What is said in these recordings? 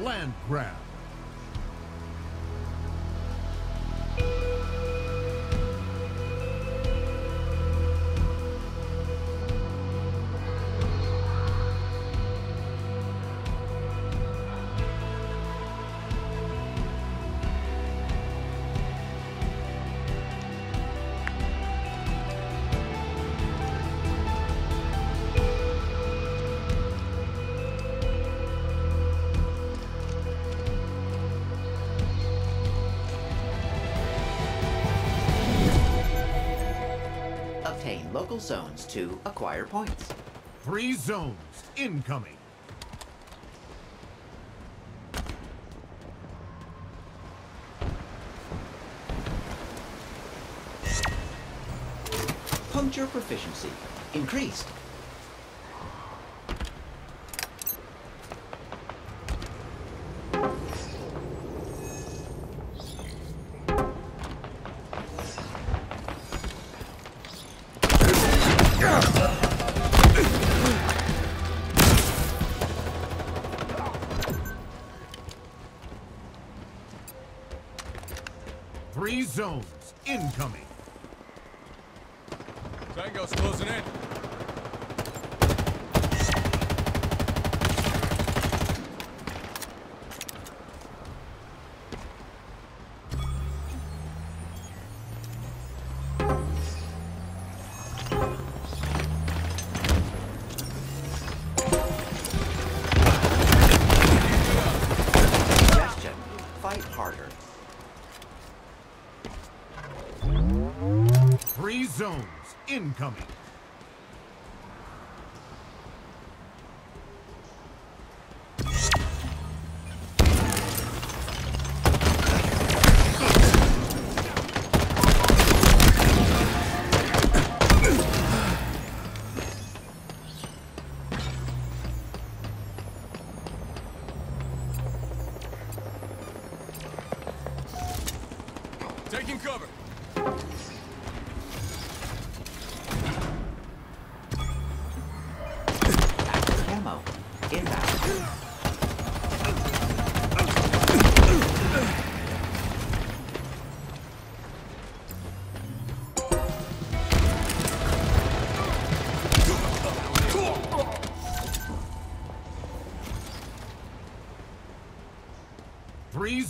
Land grab. Local zones to acquire points. Three zones incoming. Puncture proficiency increased.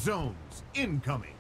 Zones incoming.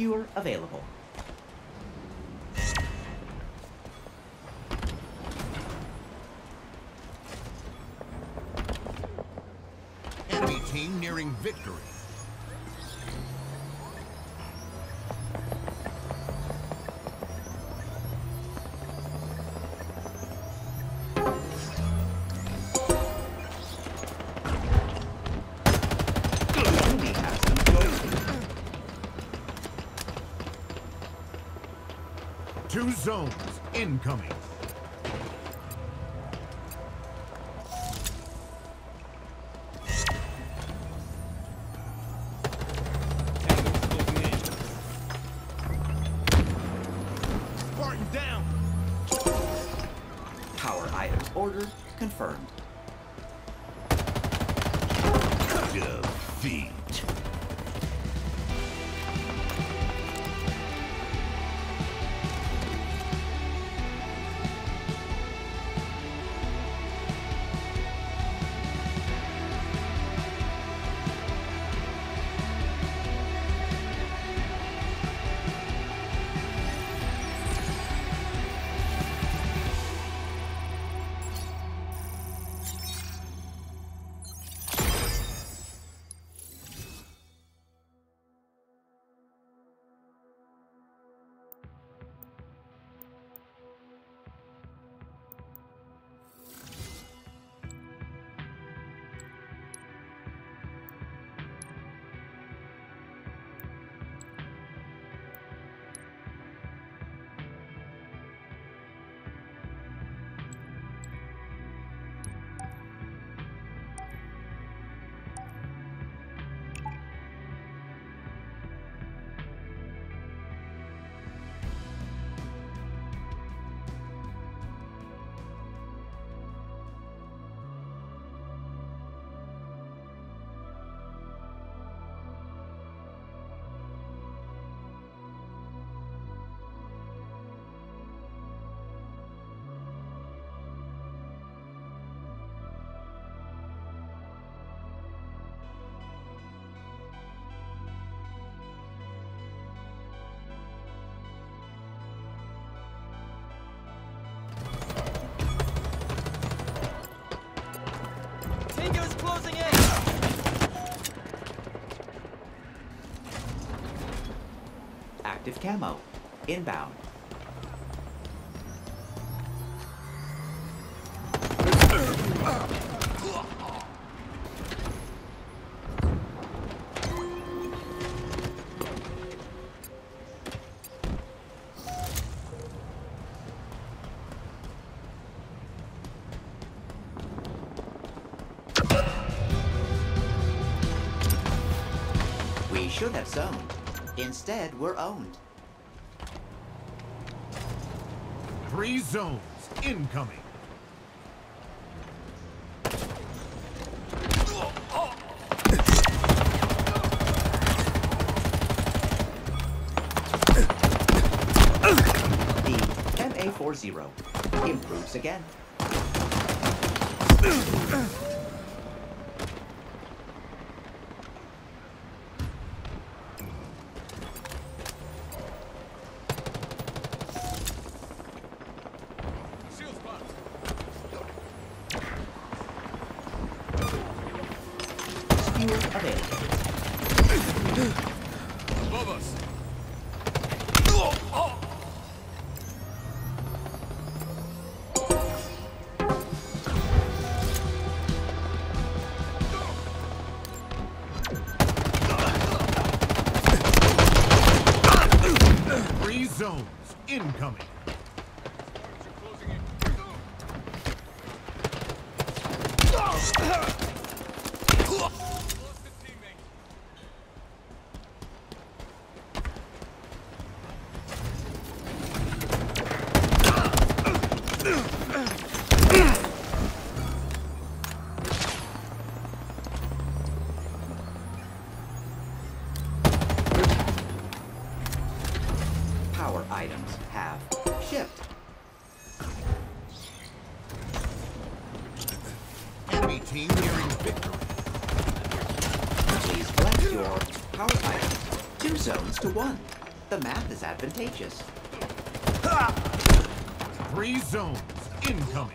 Skewer available. Enemy team nearing victory. Zones incoming. Closing in! Active camo. Inbound. Should have zoned. Instead, we're owned. Three zones incoming. The MA40 improves again. The math is advantageous. Three zones incoming.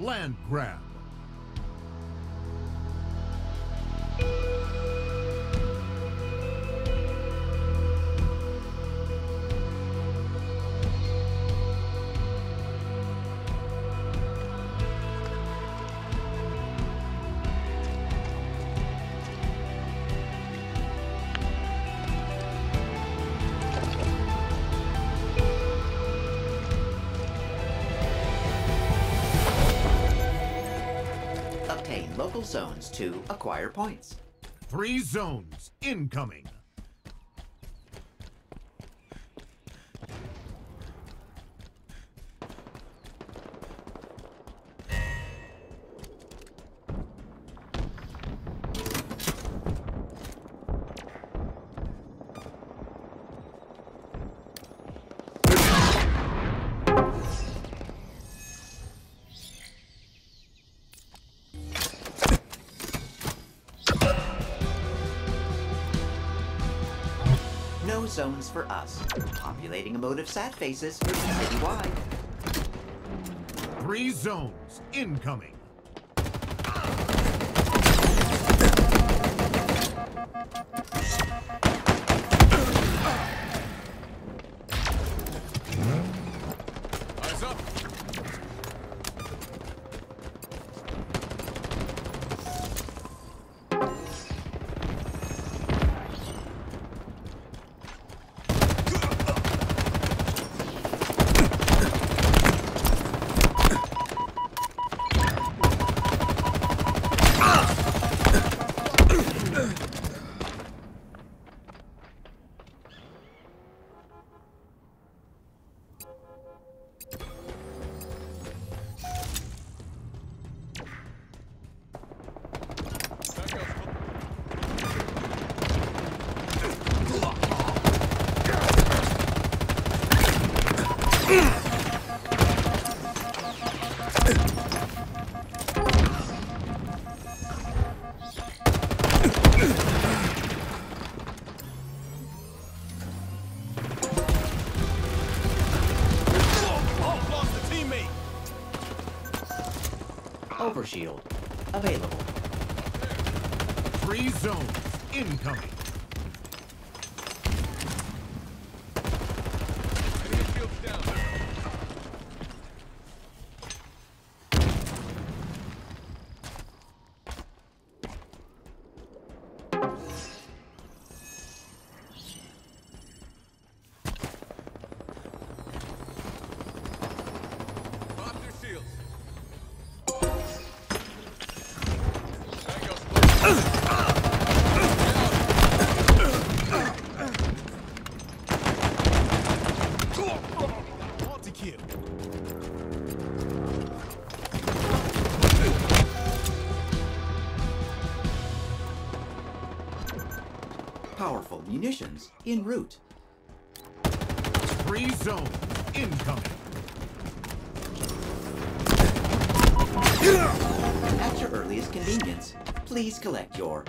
Land grab. Zones to acquire points. Three zones incoming. Zones for us. Populating emotive sad faces citywide. Three zones incoming. Overshield. Available. Three zones incoming. Munitions en route. Three zones incoming. At your earliest convenience, please collect your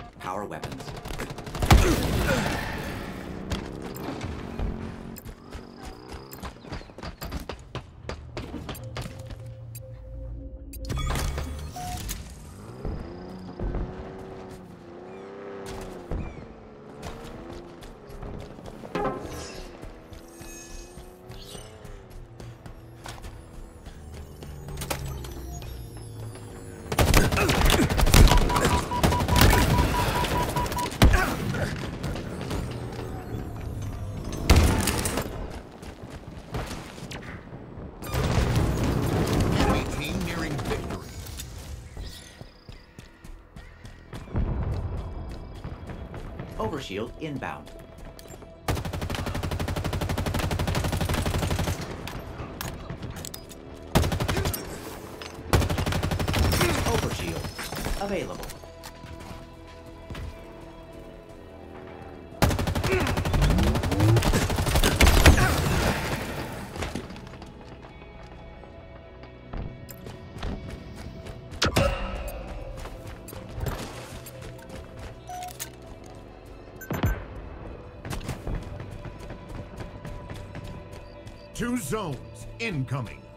Overshield inbound. Zones incoming.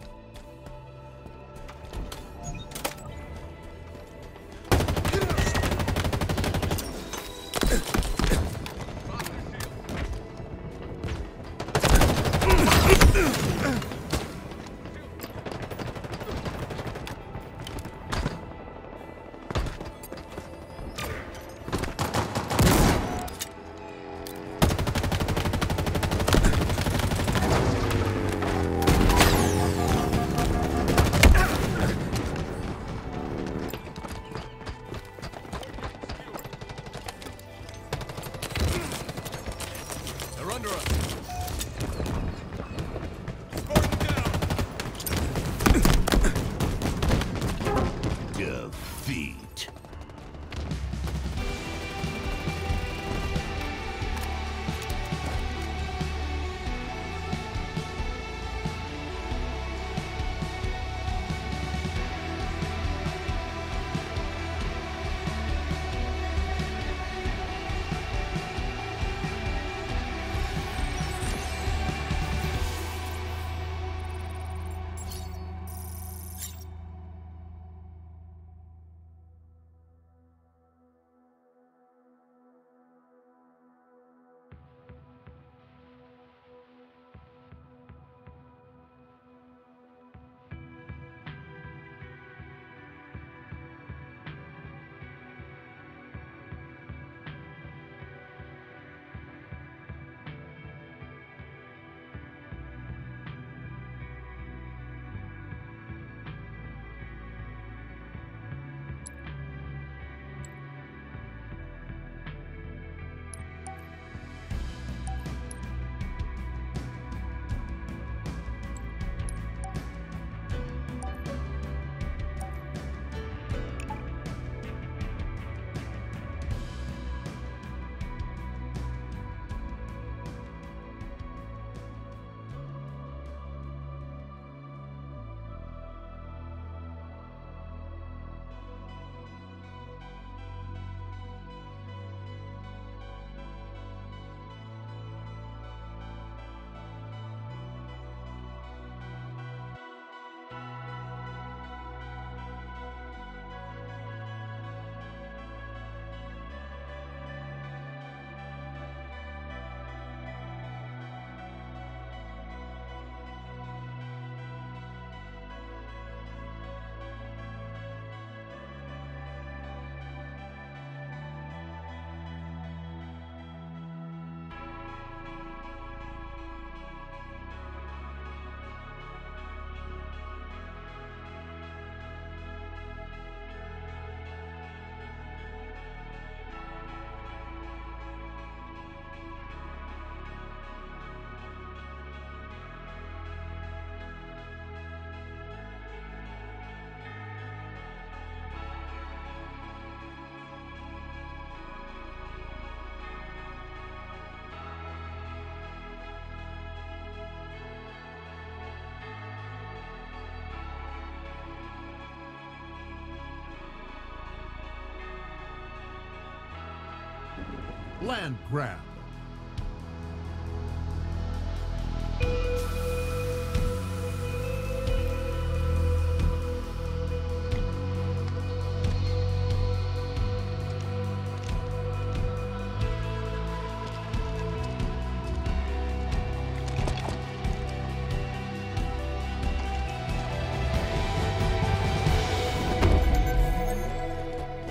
land grab.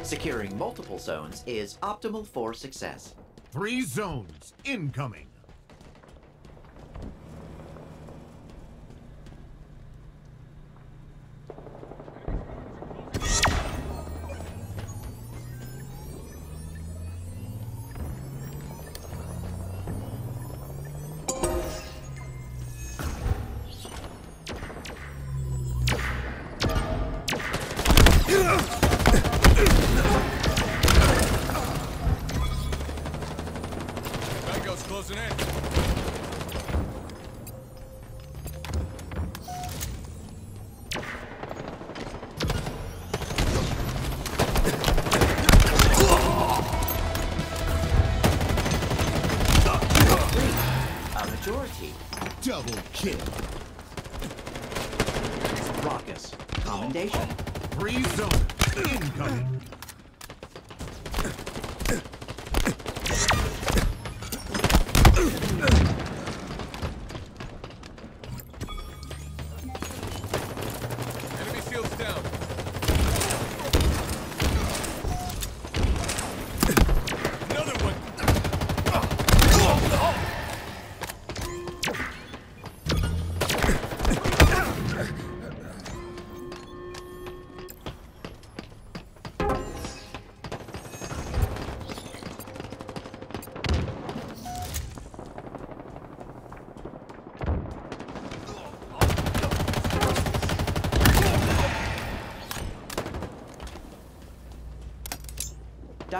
Securing multiple zones is optimal for success. Three zones incoming.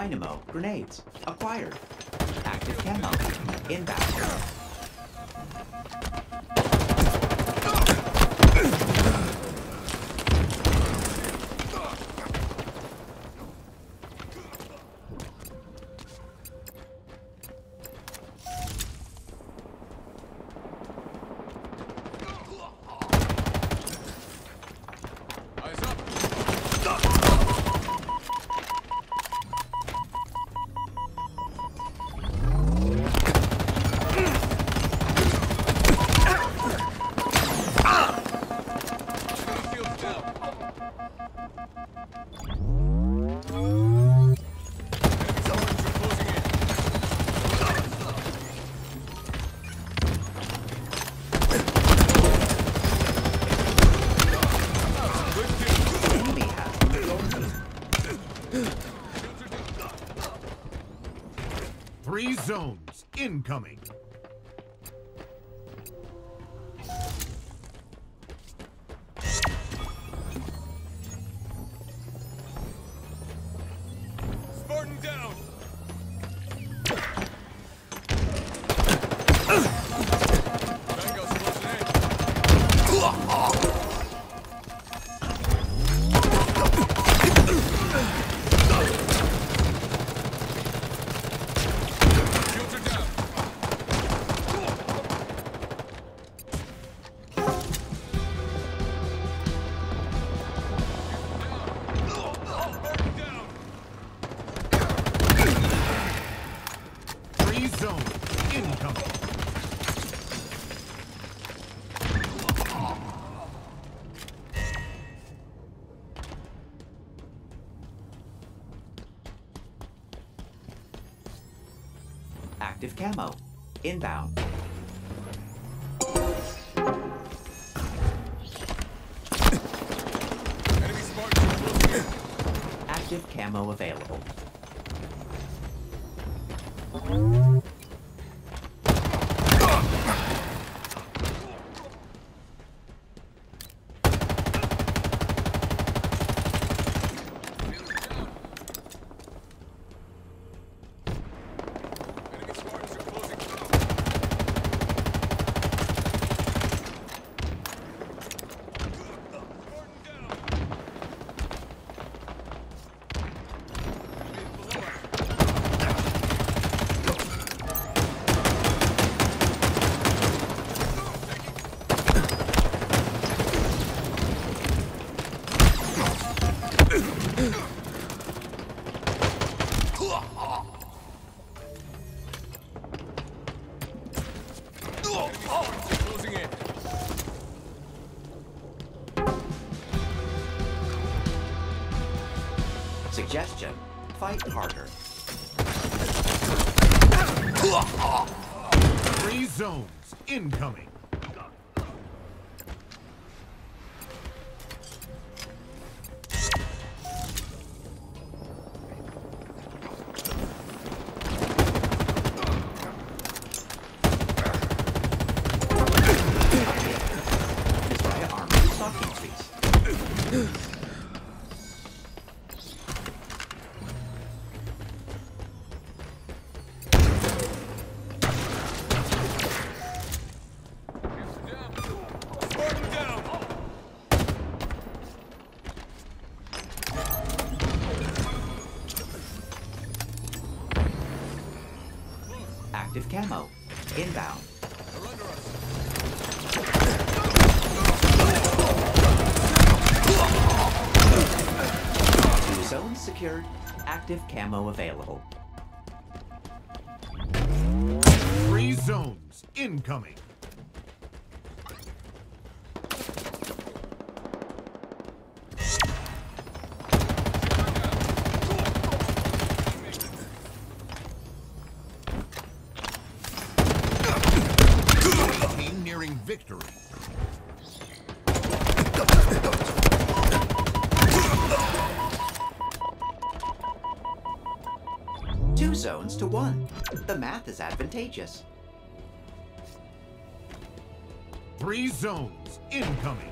Dynamo. Grenades. Acquired. Active camo. Inbound. coming. camo. Inbound. incoming. Team nearing victory. Two zones to one. The math is advantageous. Three zones incoming.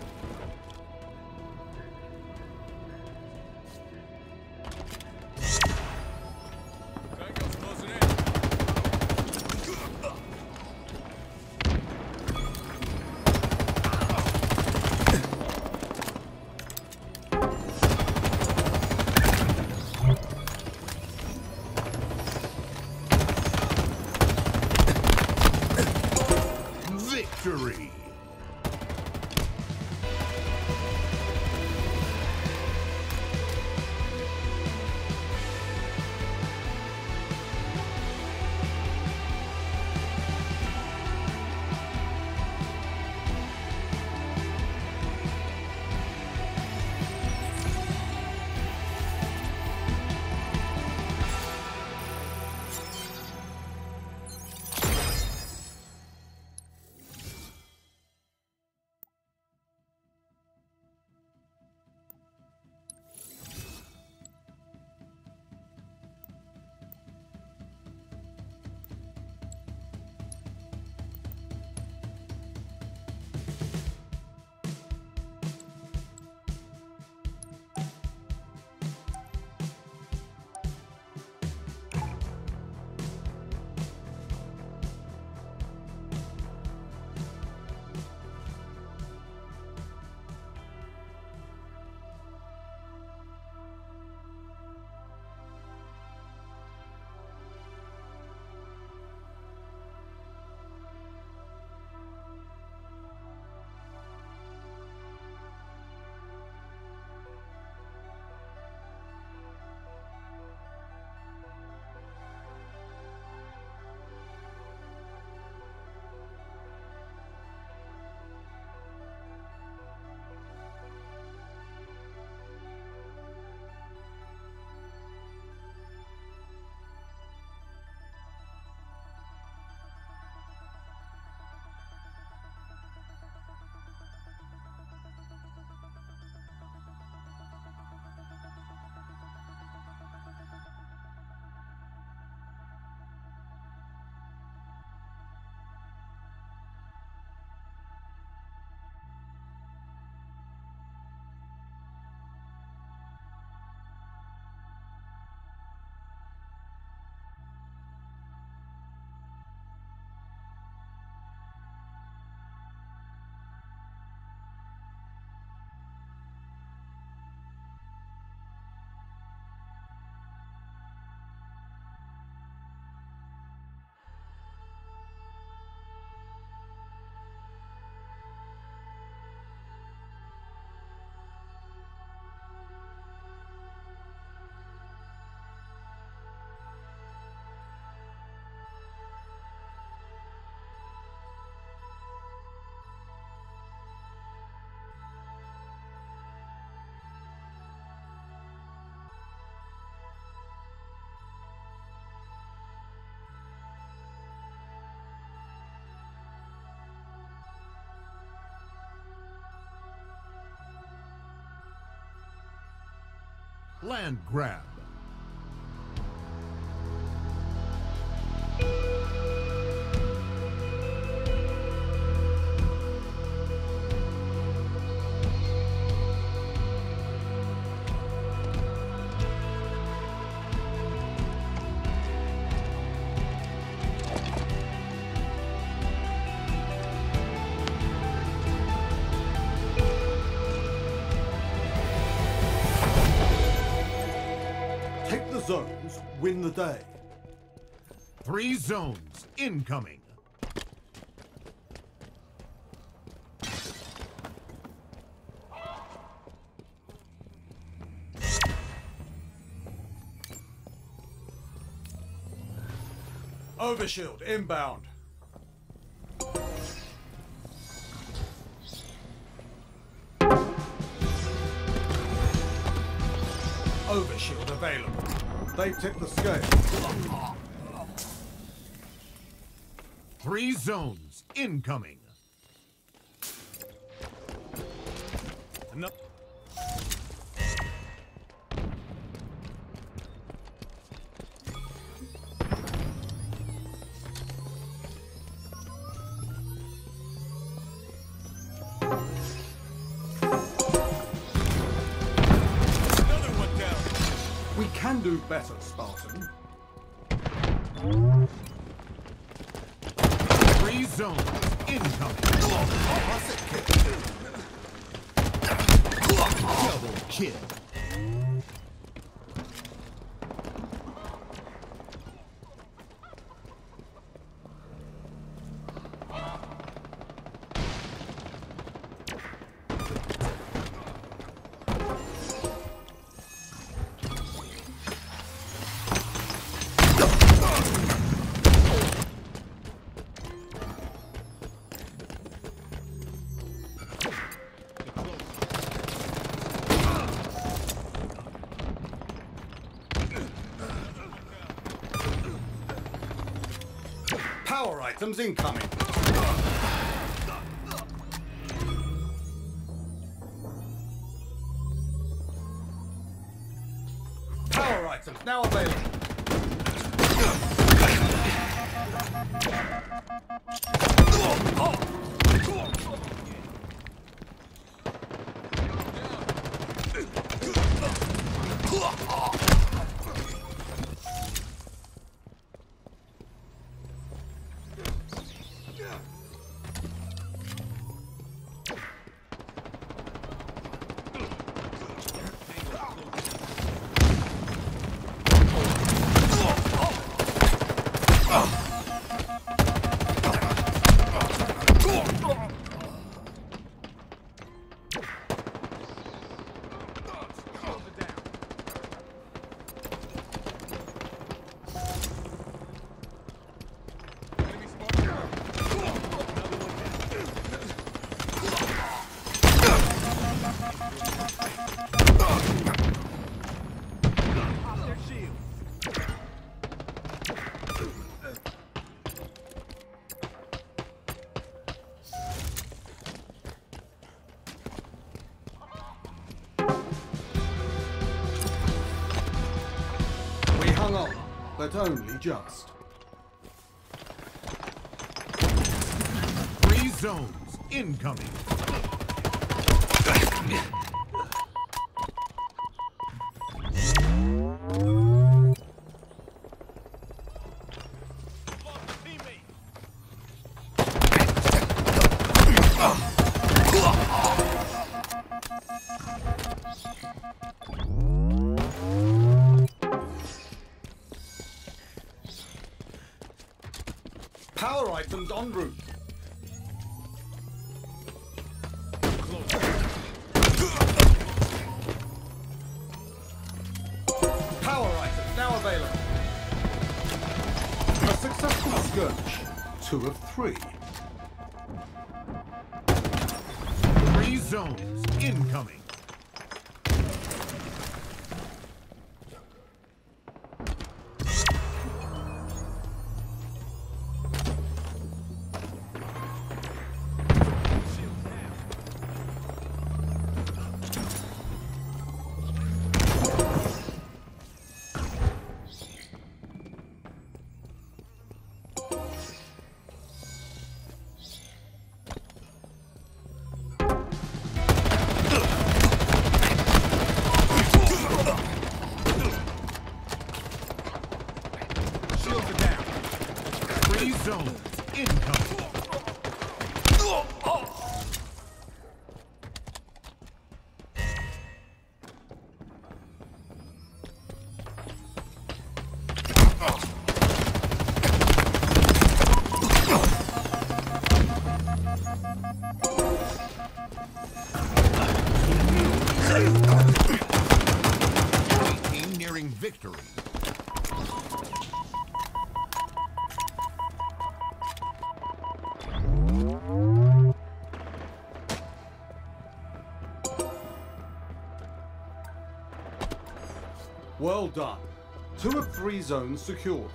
Land grab. The day. Three zones incoming. Overshield inbound. Overshield available. They tip the scale. Three zones incoming. Better, Spartan. Items incoming. But only just. Three zones incoming. Items en route. Well done. Two of three zones secured.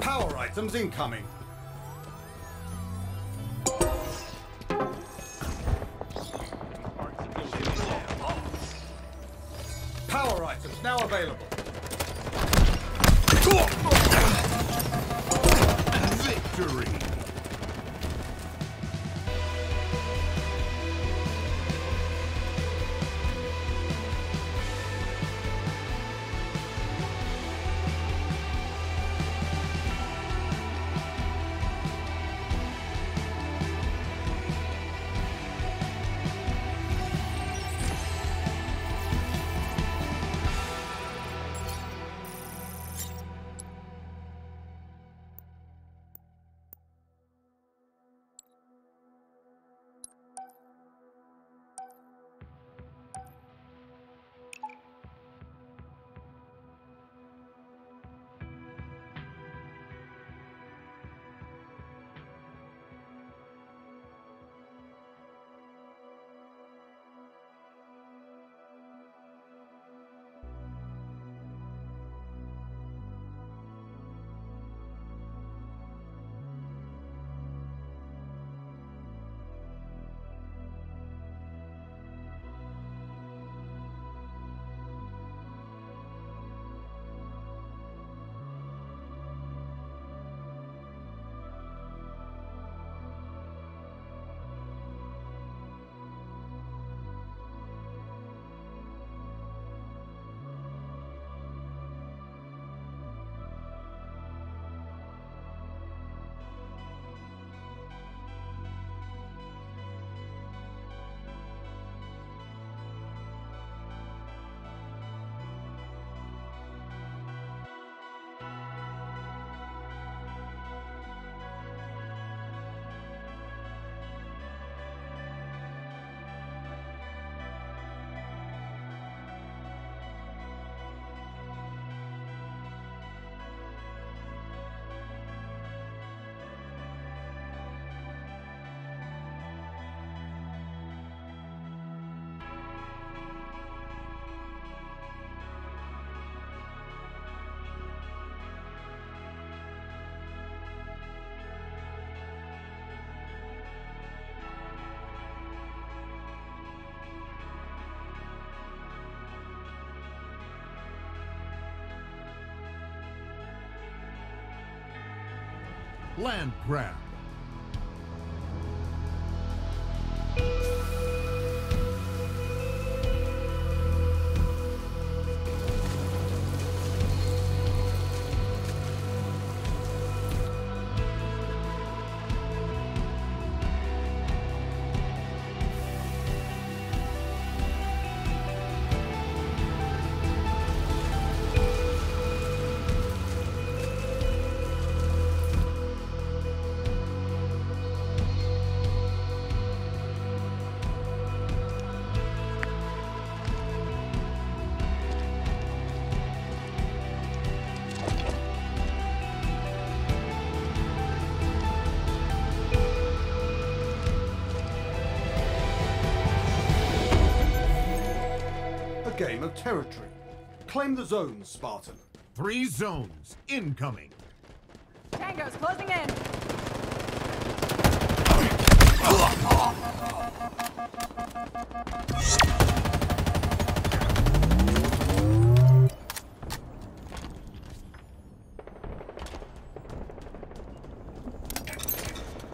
Power items incoming. Land grab. territory. Claim the zones, Spartan. Three zones incoming. Tango's closing in.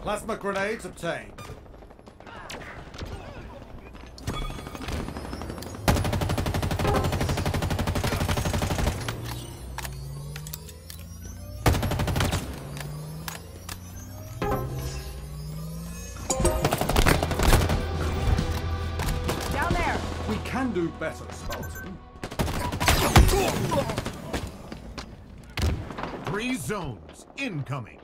Plasma grenades obtained. better, Spartan. Three zones incoming.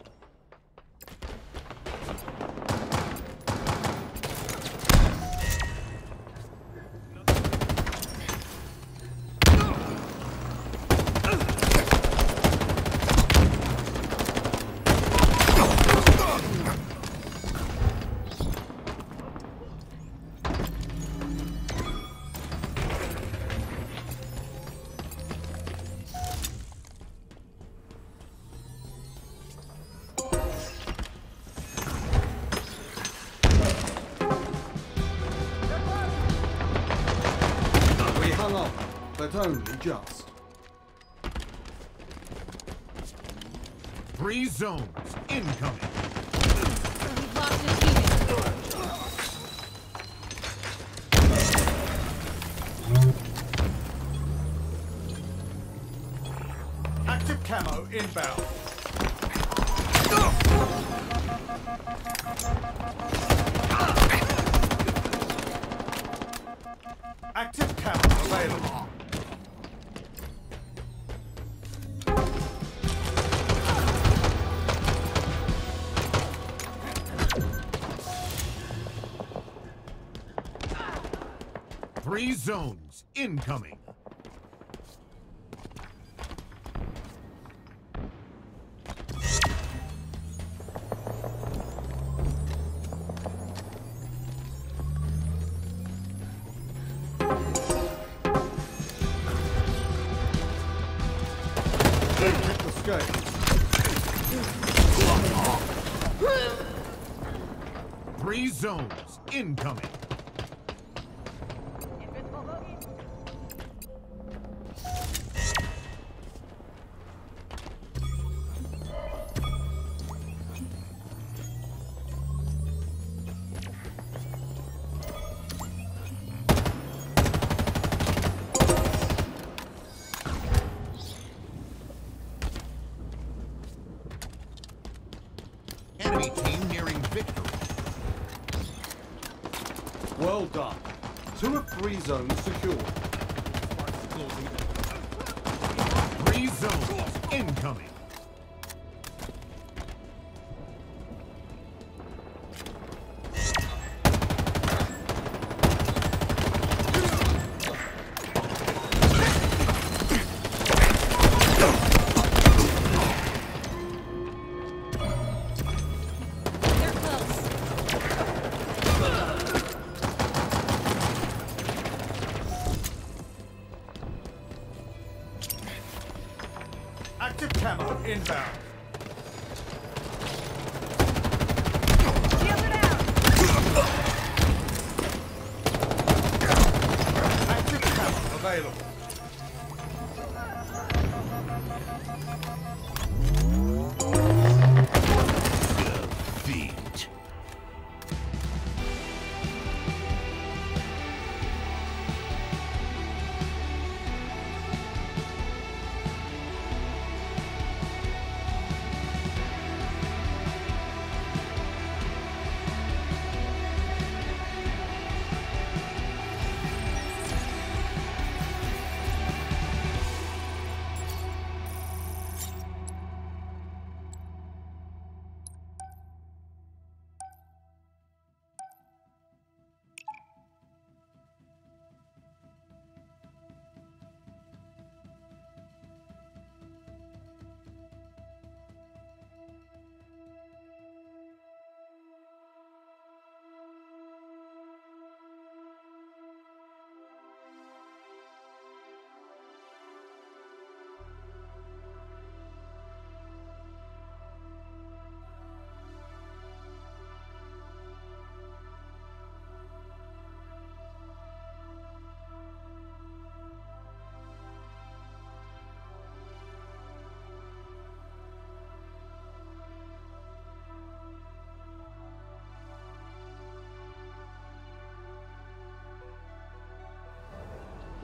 incoming. Three zones incoming. usando, me.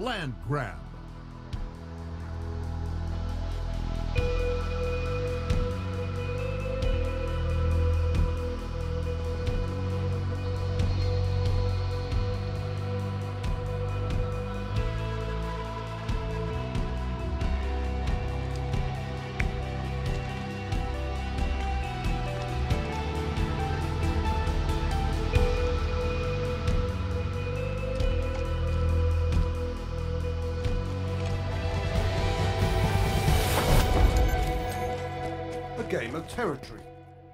Land grab. Territory.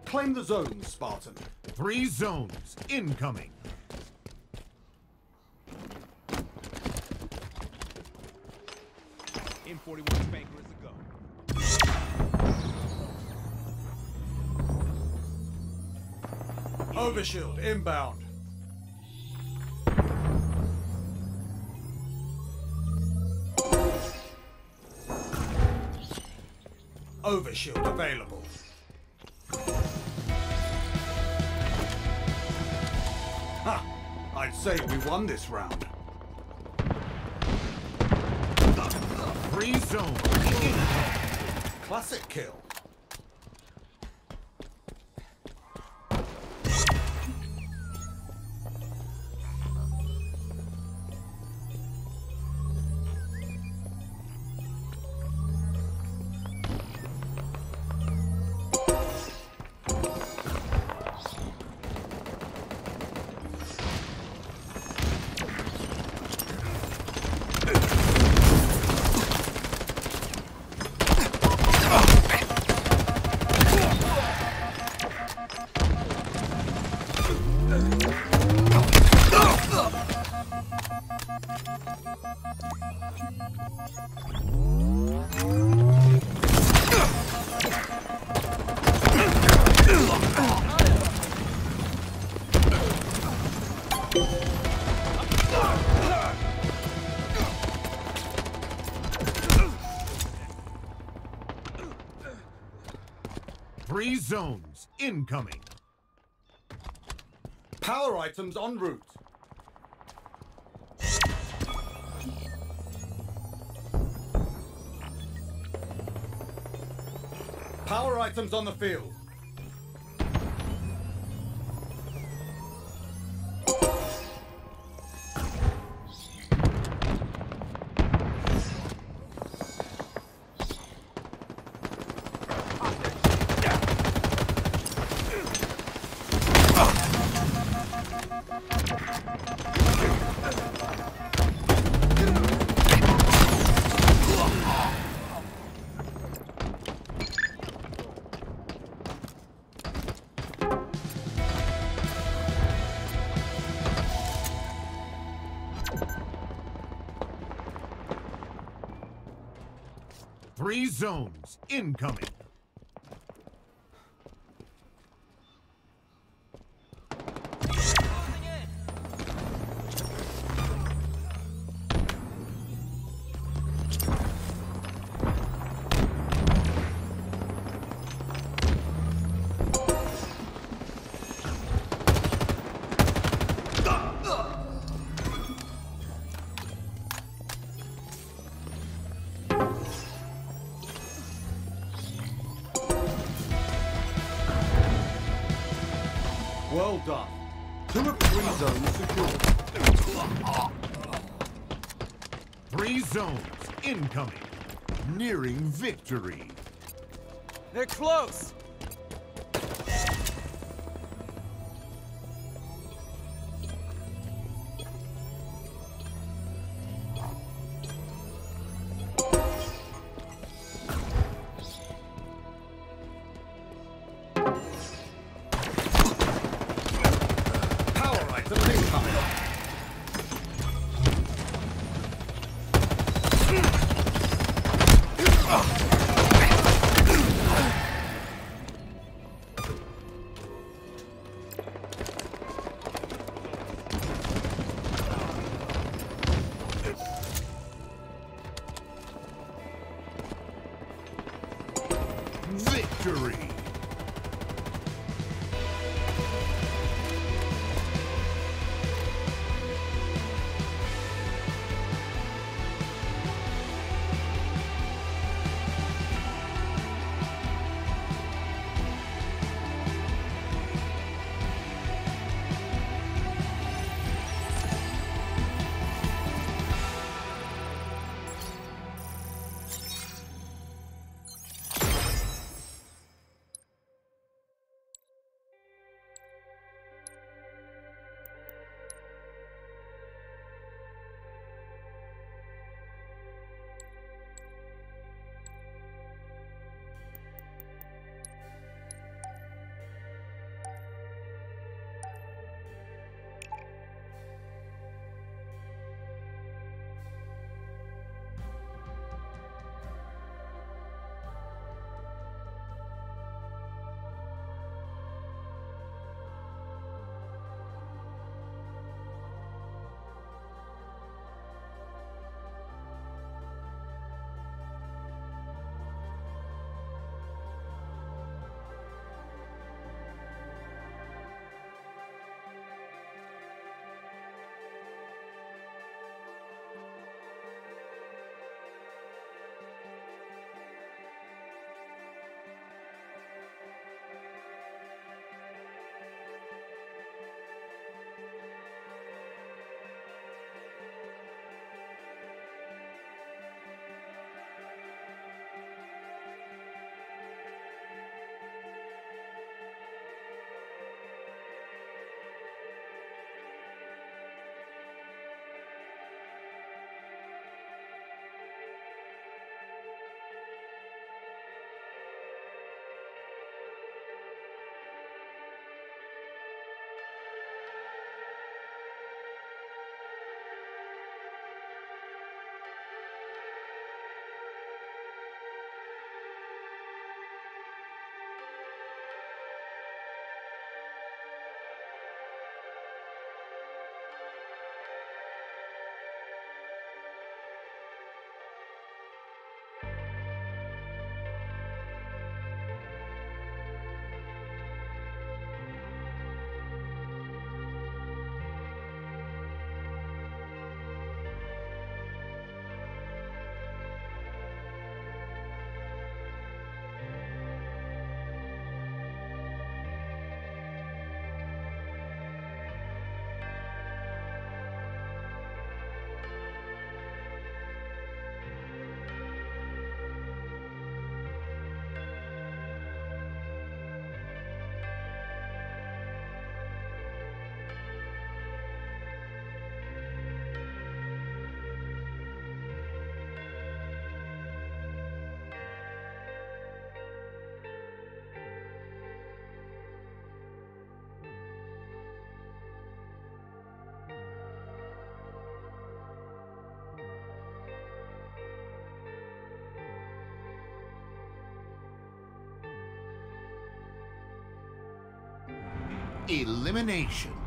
Claim the zones, Spartan. Three zones incoming. M41 SPNKr is a go. Overshield inbound. Overshield available. Won this round. Zones incoming. Classic kill. Three zones incoming. Power items en route. Power items on the field. Incoming. Well done. Two of three zones secured. Three zones incoming. Nearing victory. They're close. Elimination.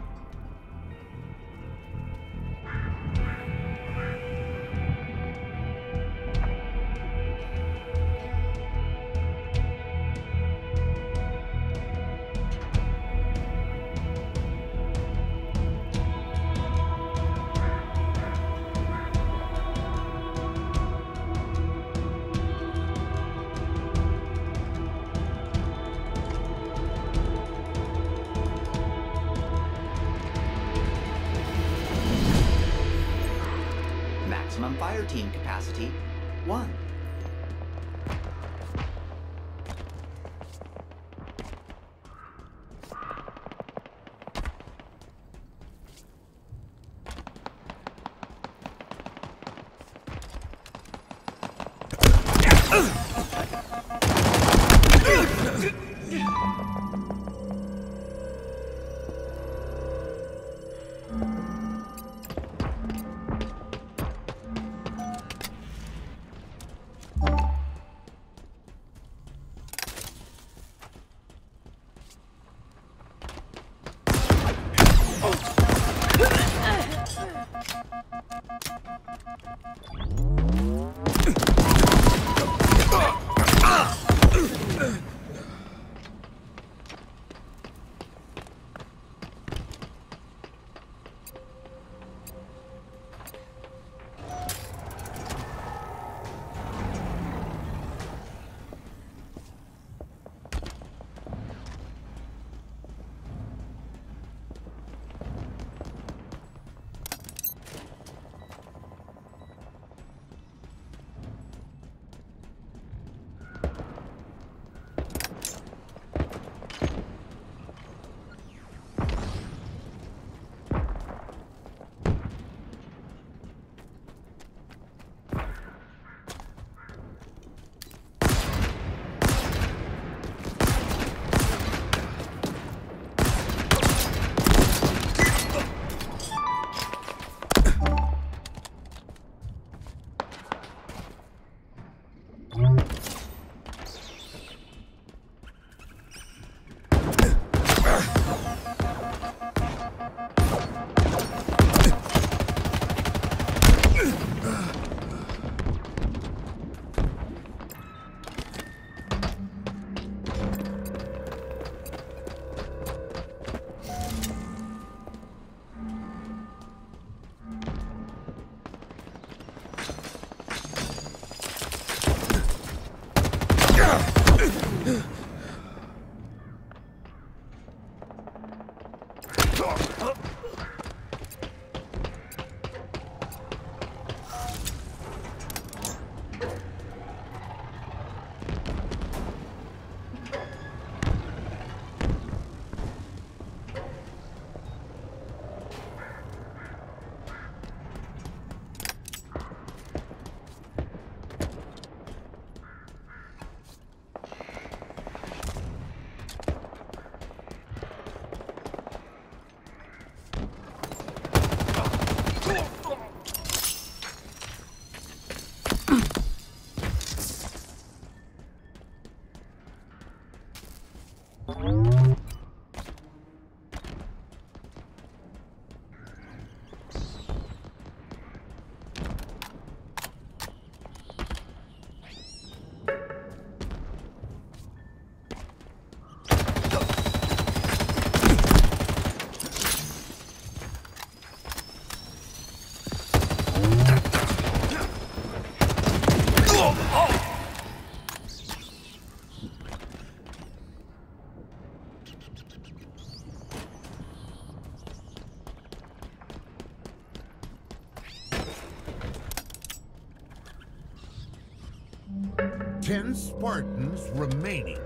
Spartans remaining.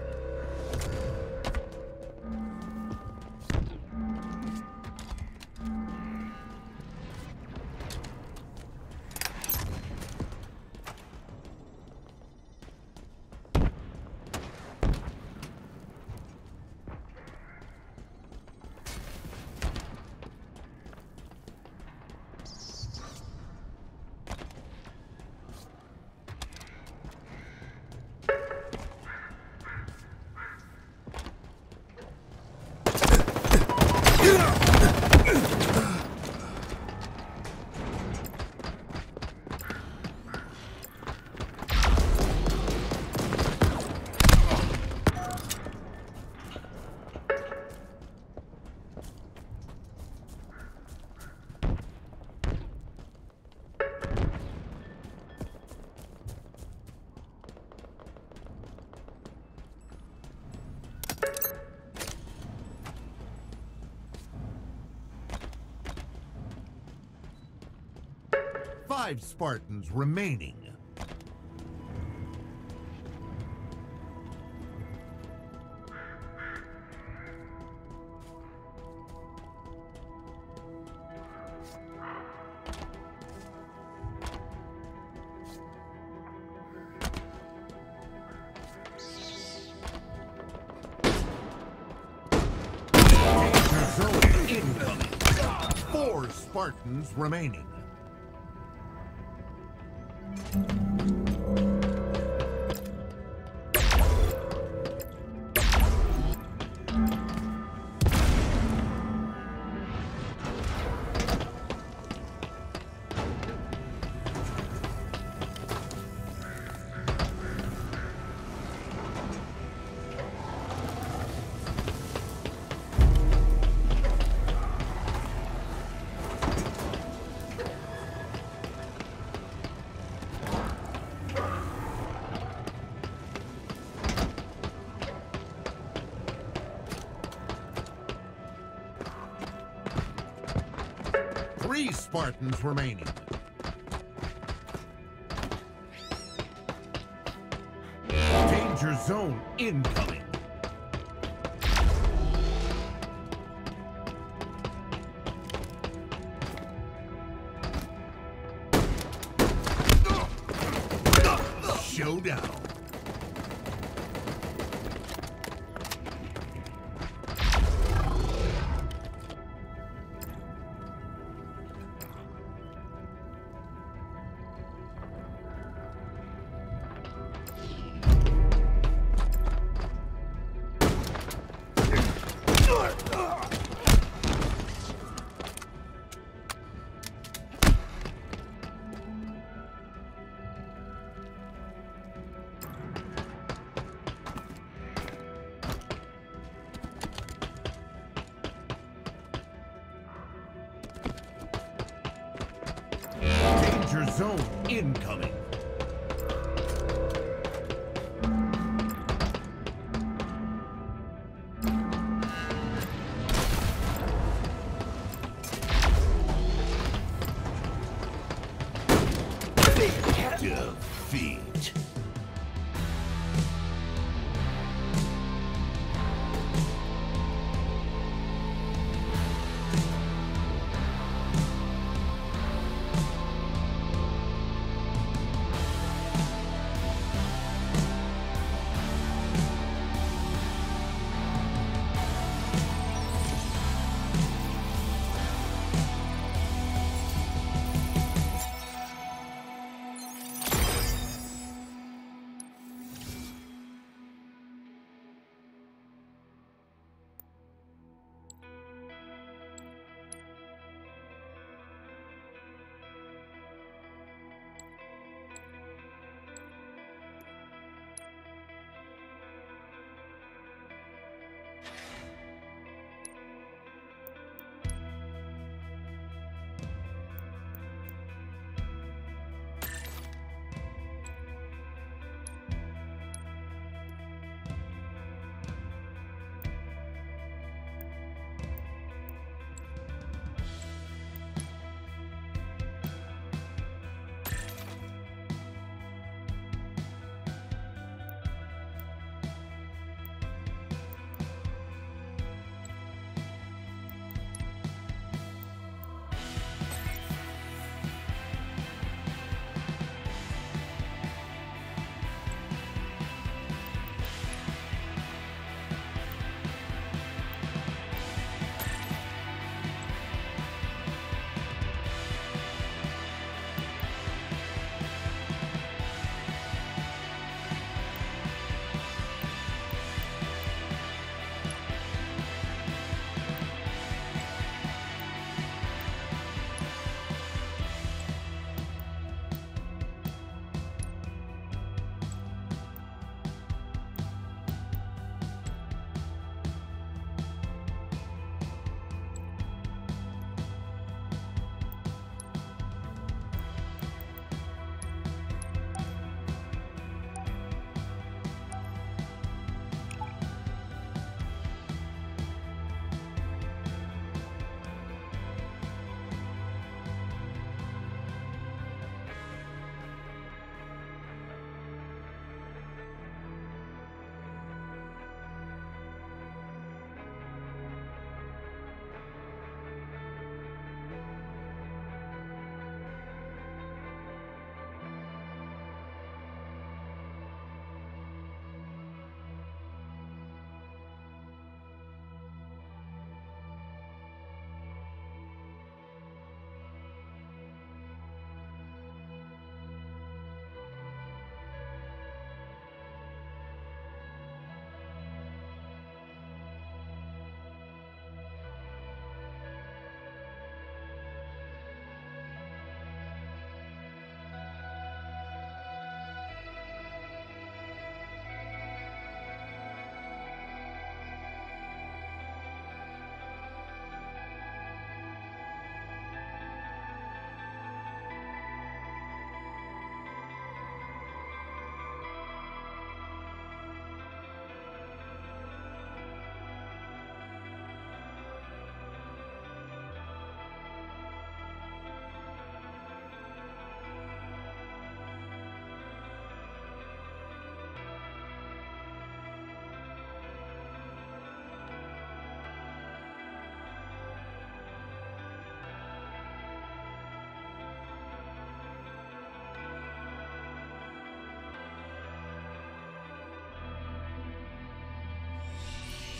Five Spartans remaining. Four Spartans remaining. Spartans remaining. Danger zone incoming.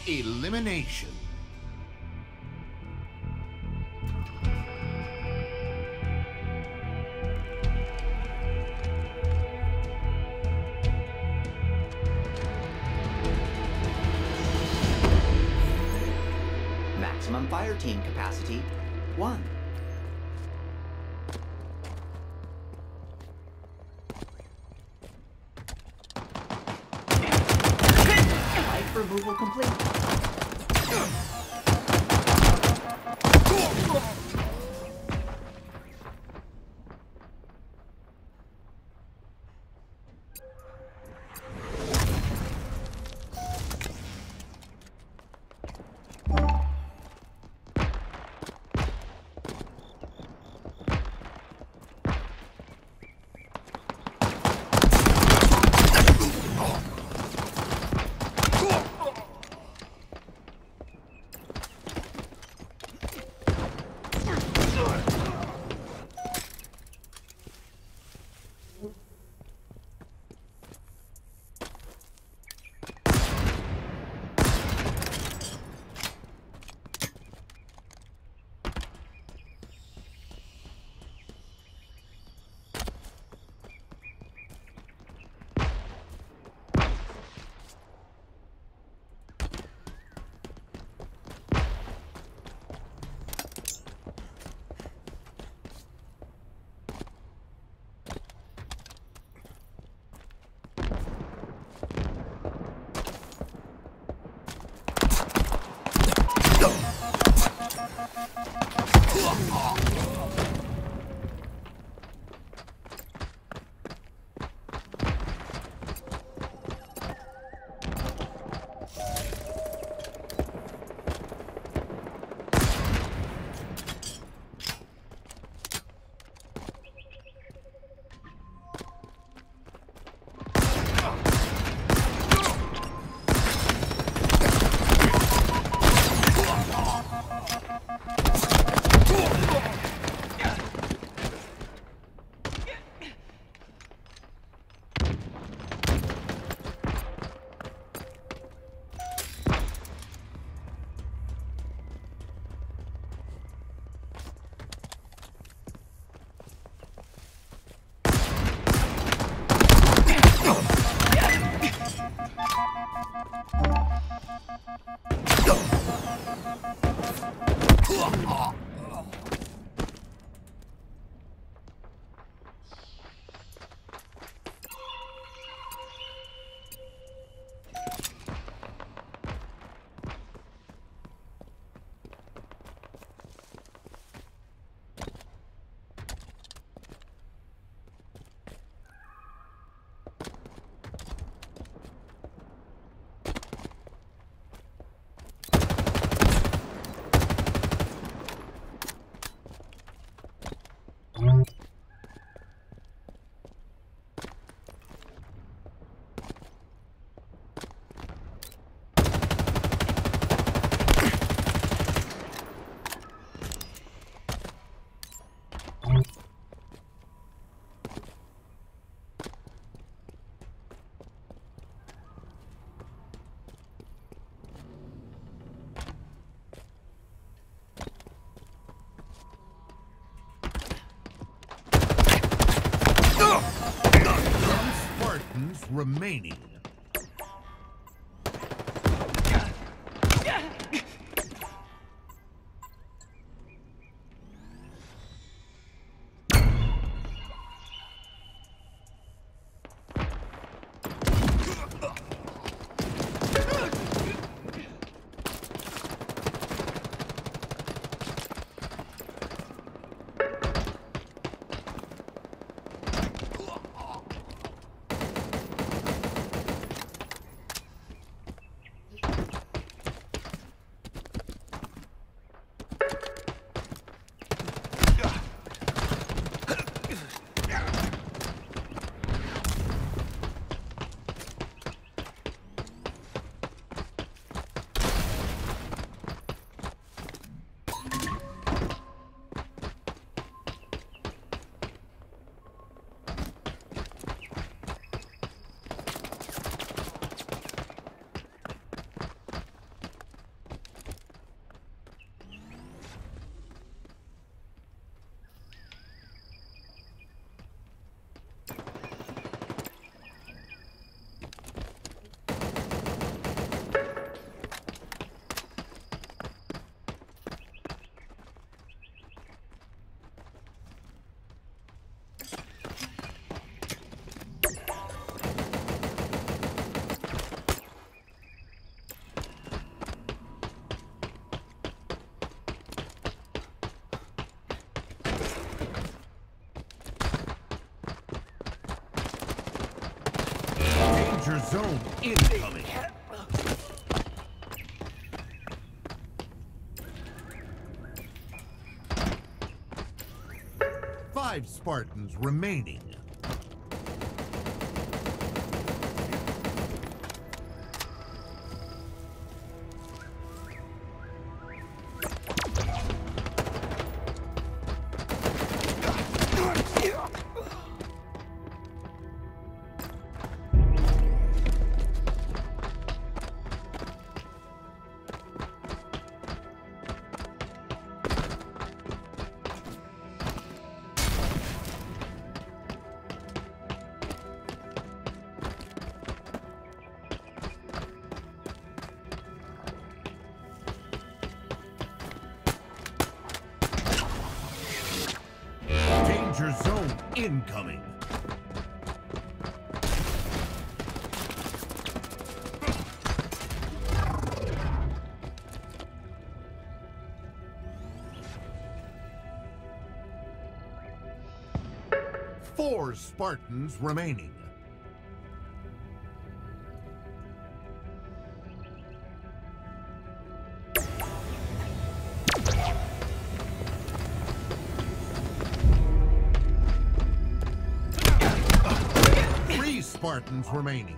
Elimination. Maximum fire team capacity, 1. Life removal complete. Zone incoming. Five Spartans remaining. Spartans remaining. Three Spartans remaining.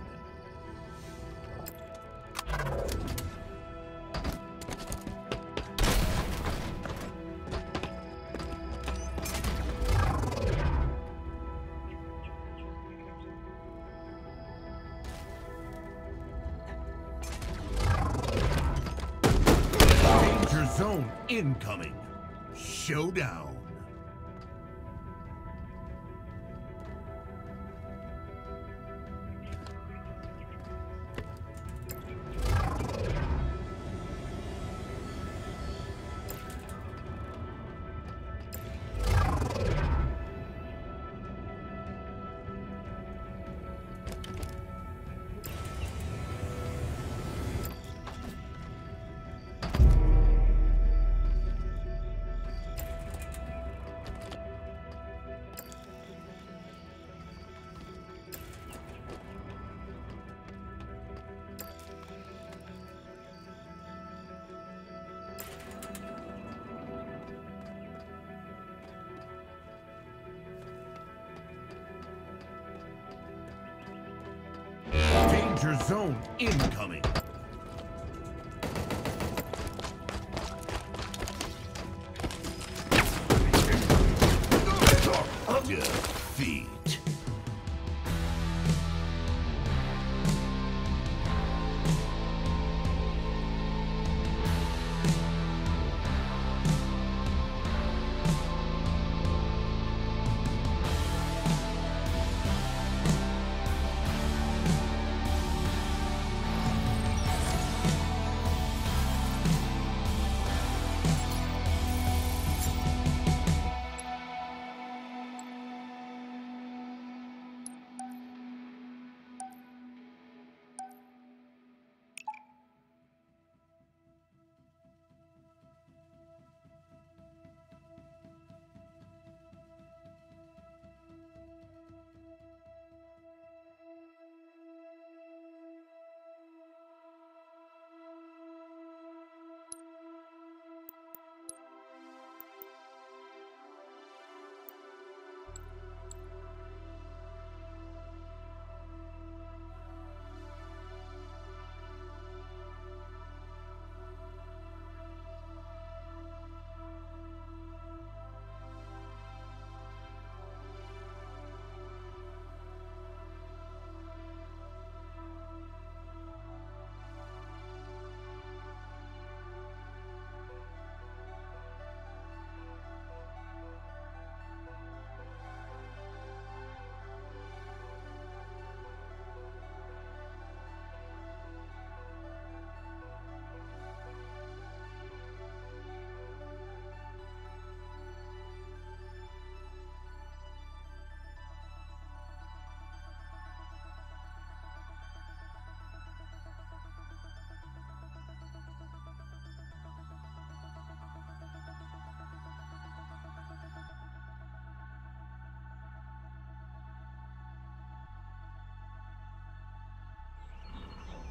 Zone incoming.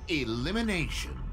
Elimination.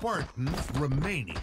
Spartans hmm, remaining.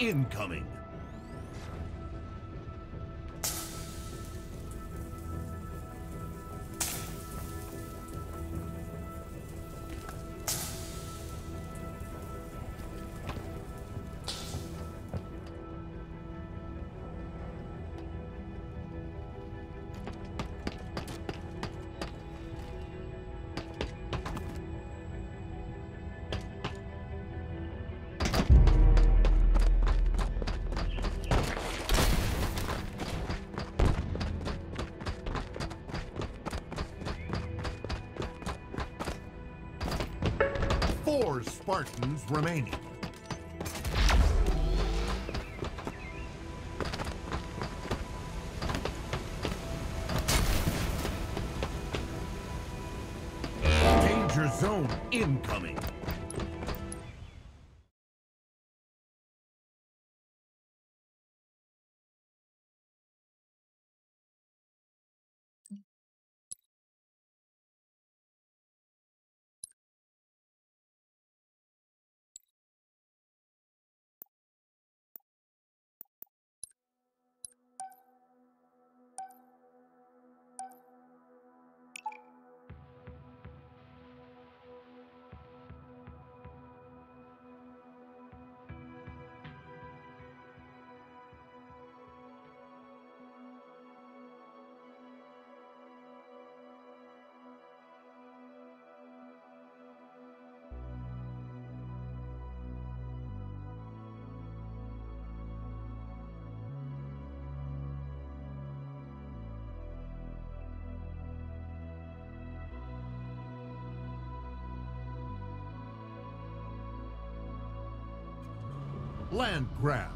Incoming! remaining. land grab.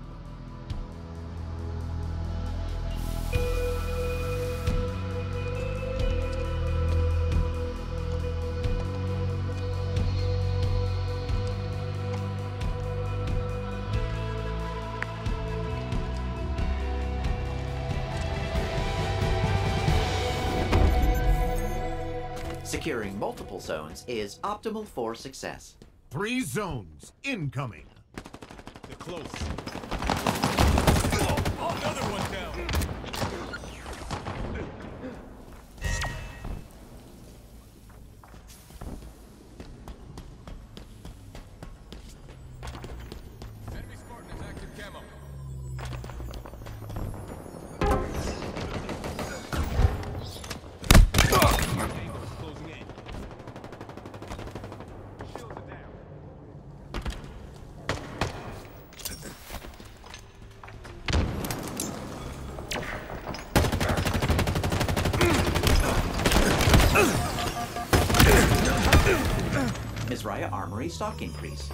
Securing multiple zones is optimal for success. Three zones incoming close. Mizraya Armory stock increase.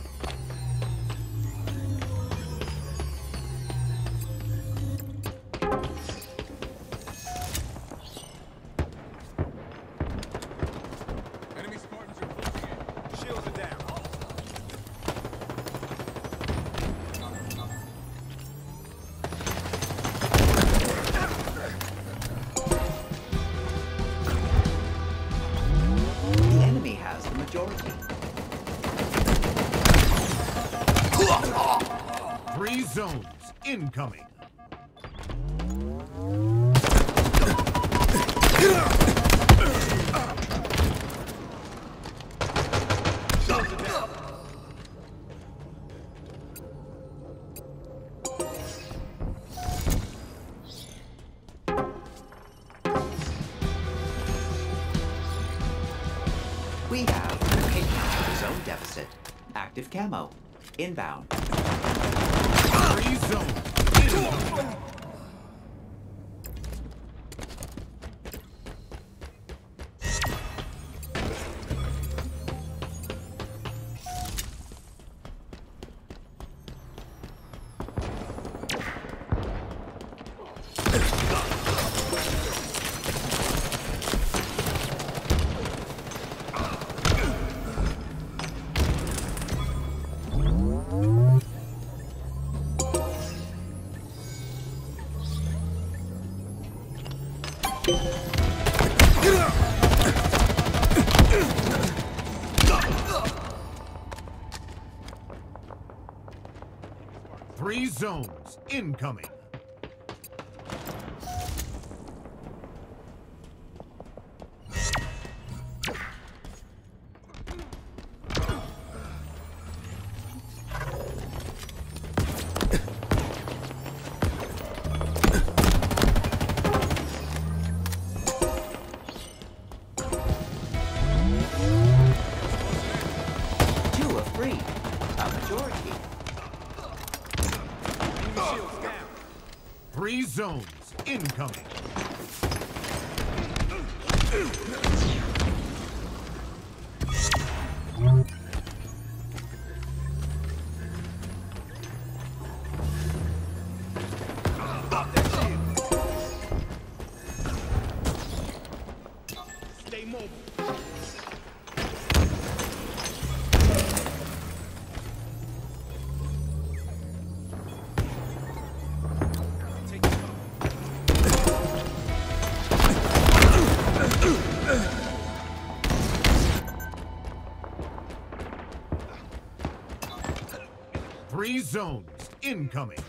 Zones incoming.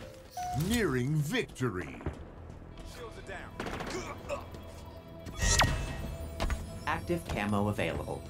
Nearing victory. Shields are down. Active camo available.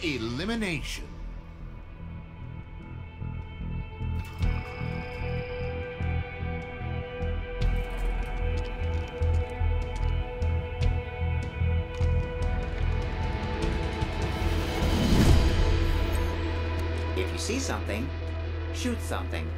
Elimination. If you see something, shoot something.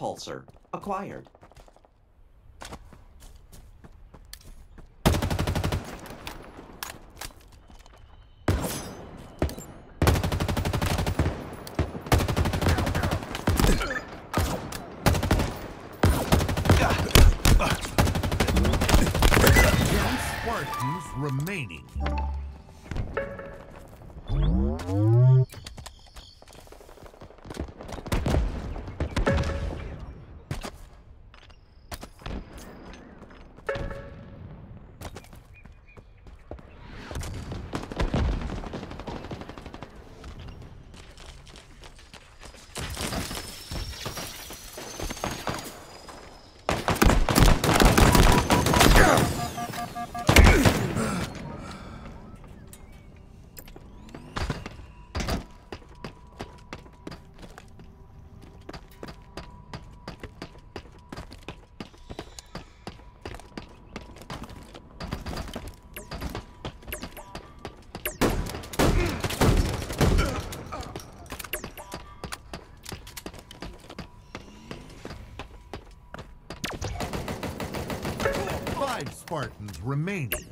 Repulsor acquired. Spartans remaining.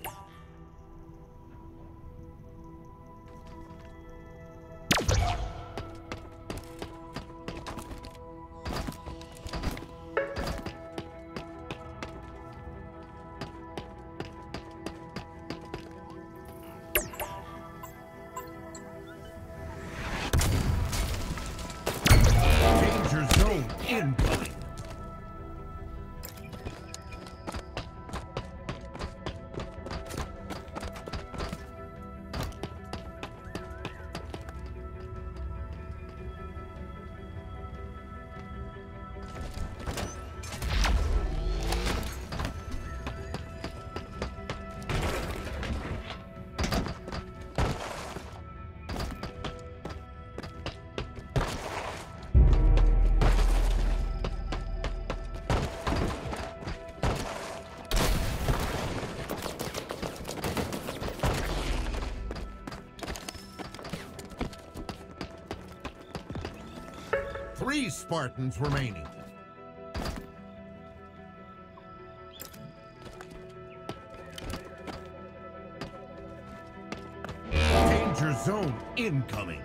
Spartans remaining. Danger zone incoming.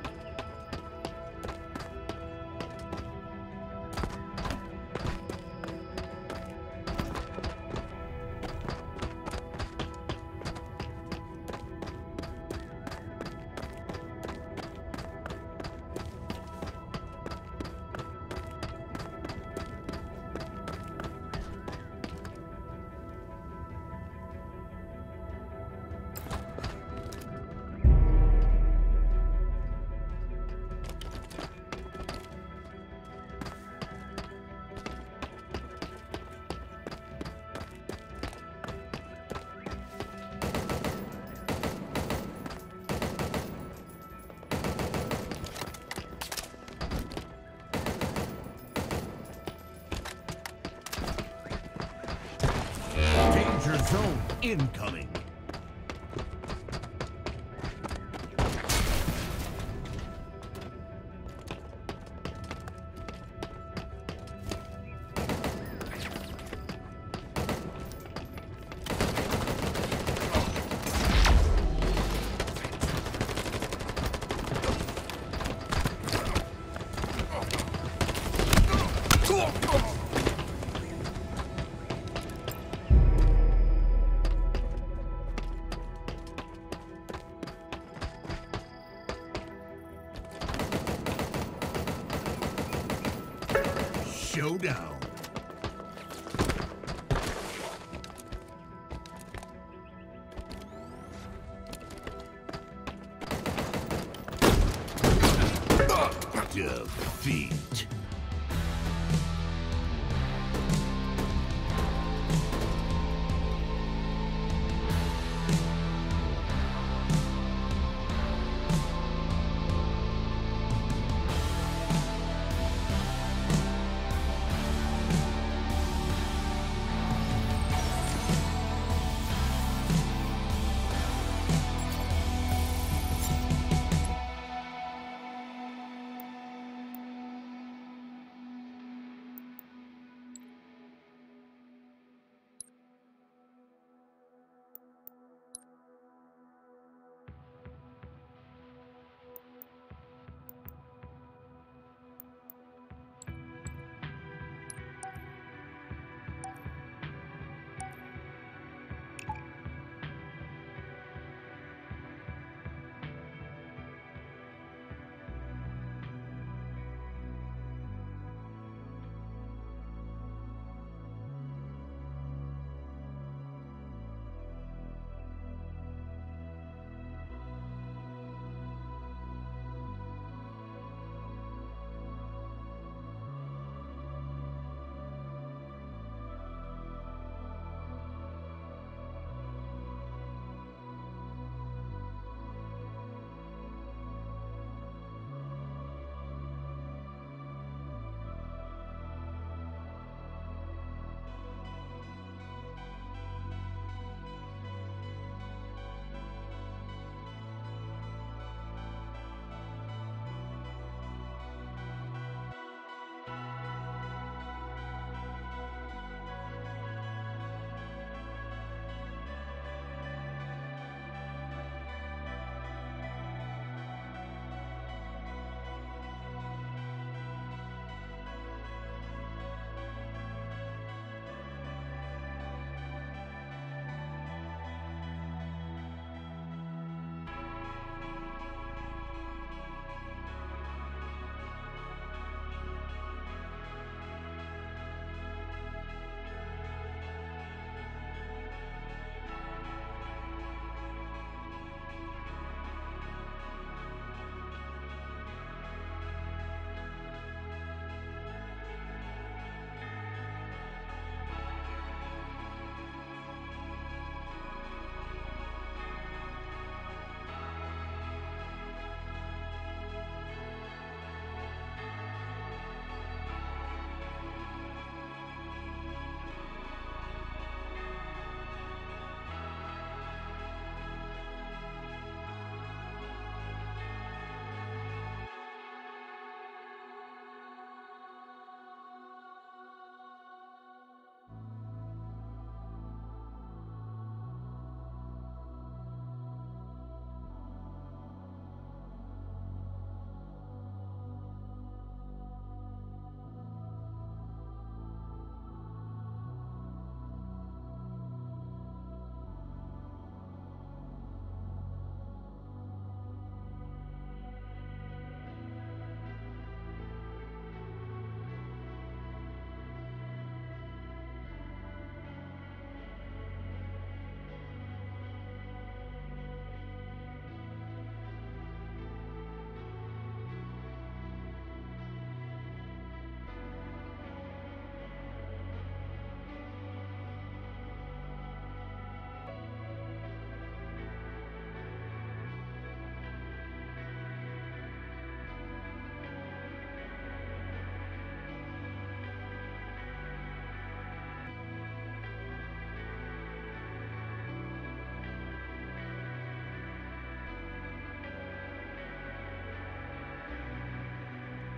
Showdown.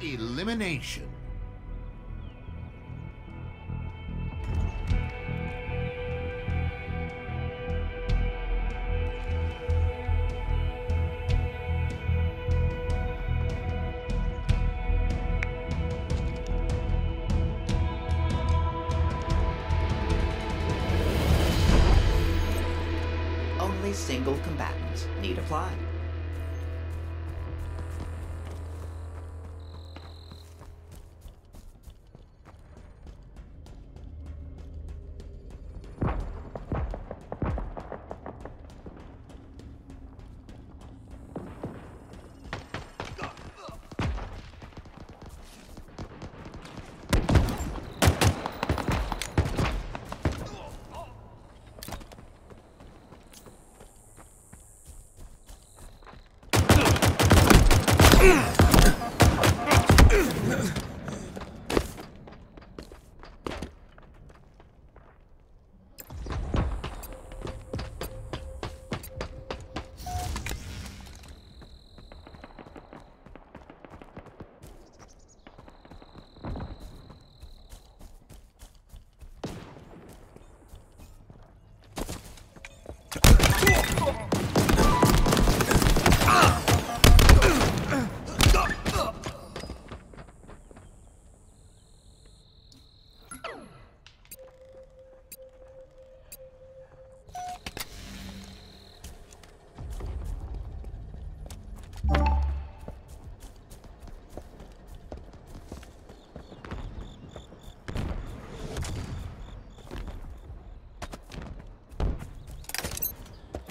Elimination.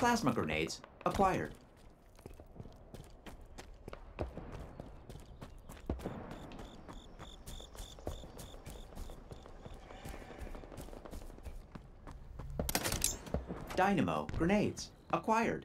Plasma grenades acquired. Dynamo grenades acquired.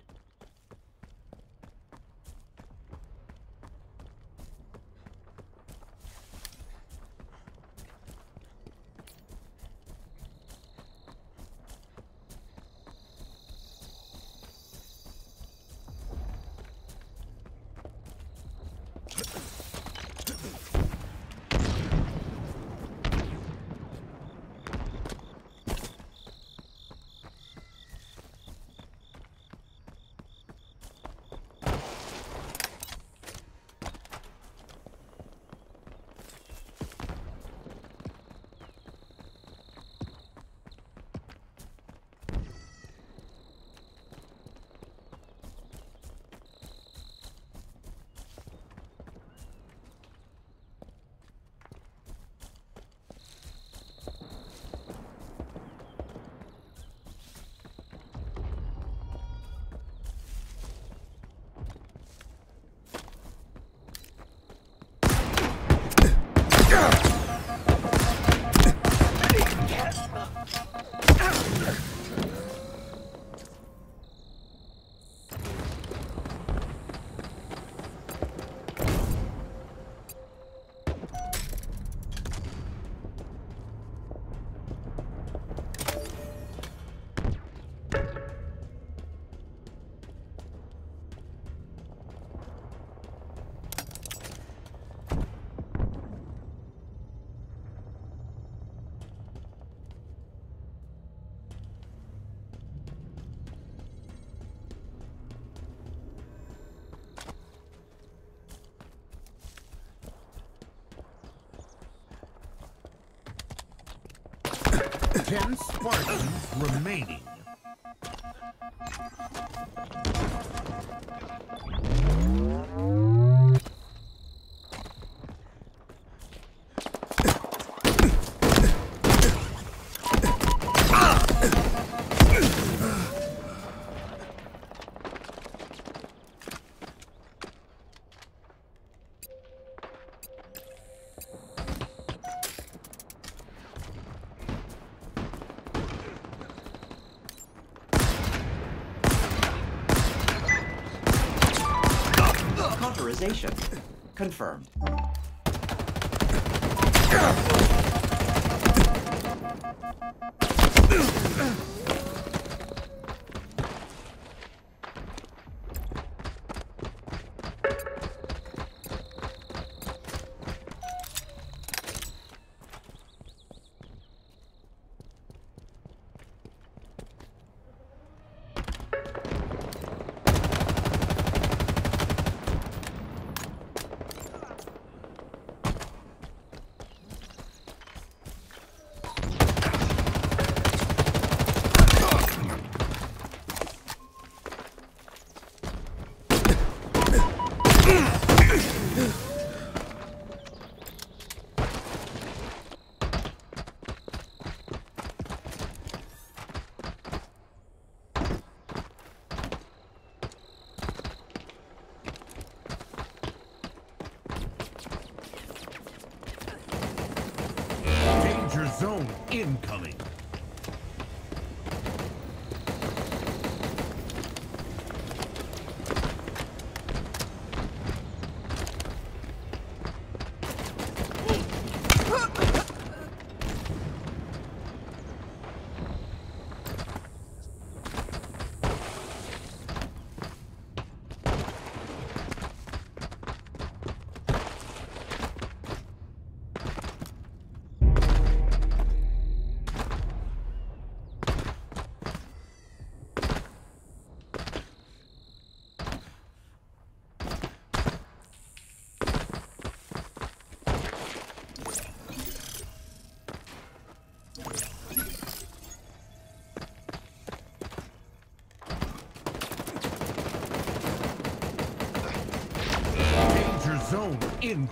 Ten Spartans remaining. Cauterization confirmed.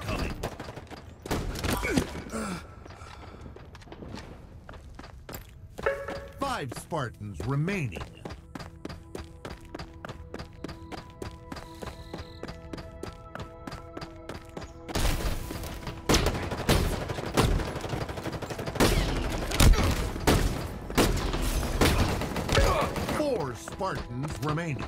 Incoming. Five Spartans remaining. Four Spartans remaining.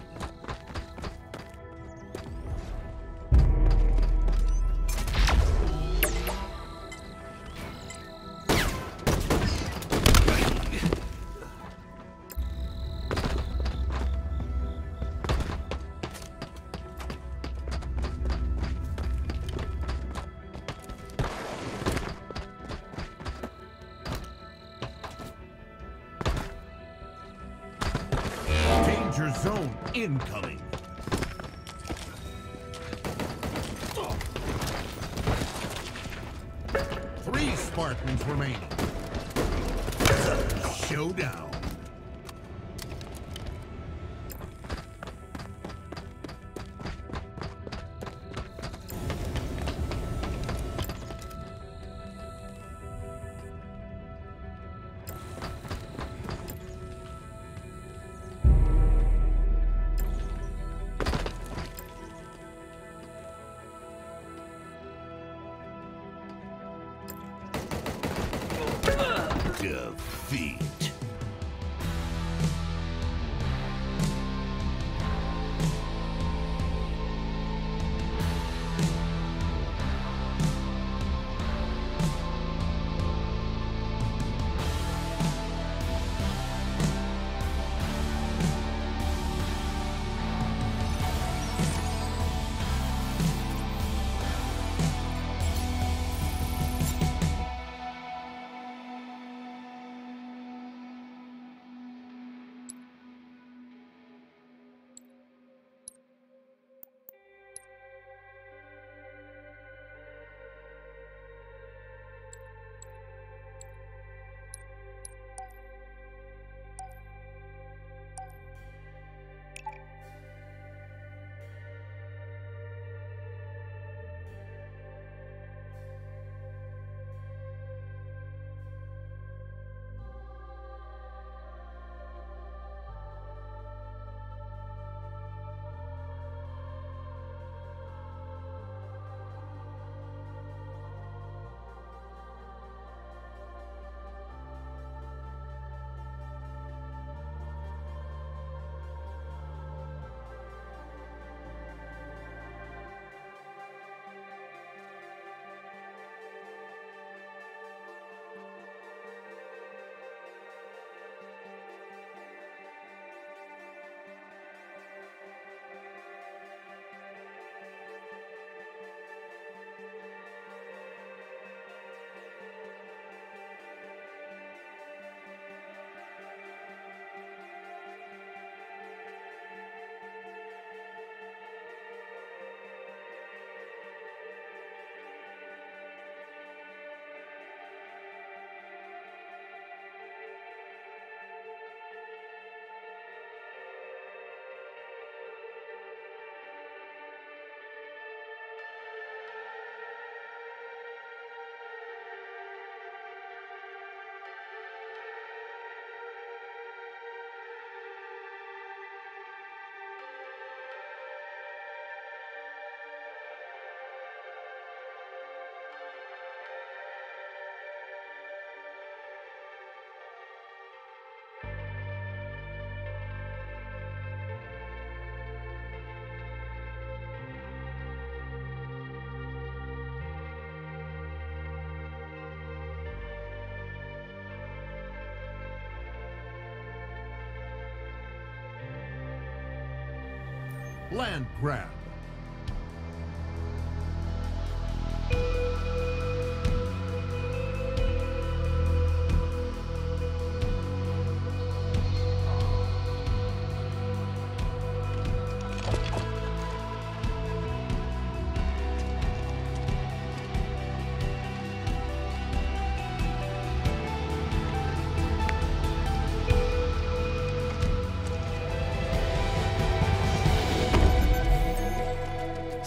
Land grab.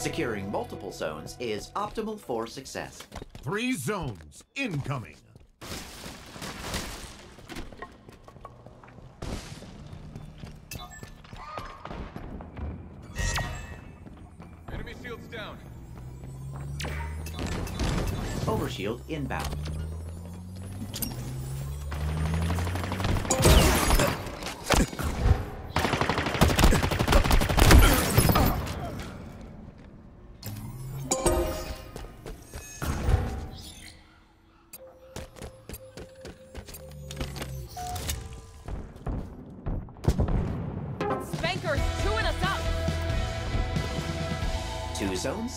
Securing multiple zones is optimal for success. Three zones incoming. Enemy shields down. Overshield inbound.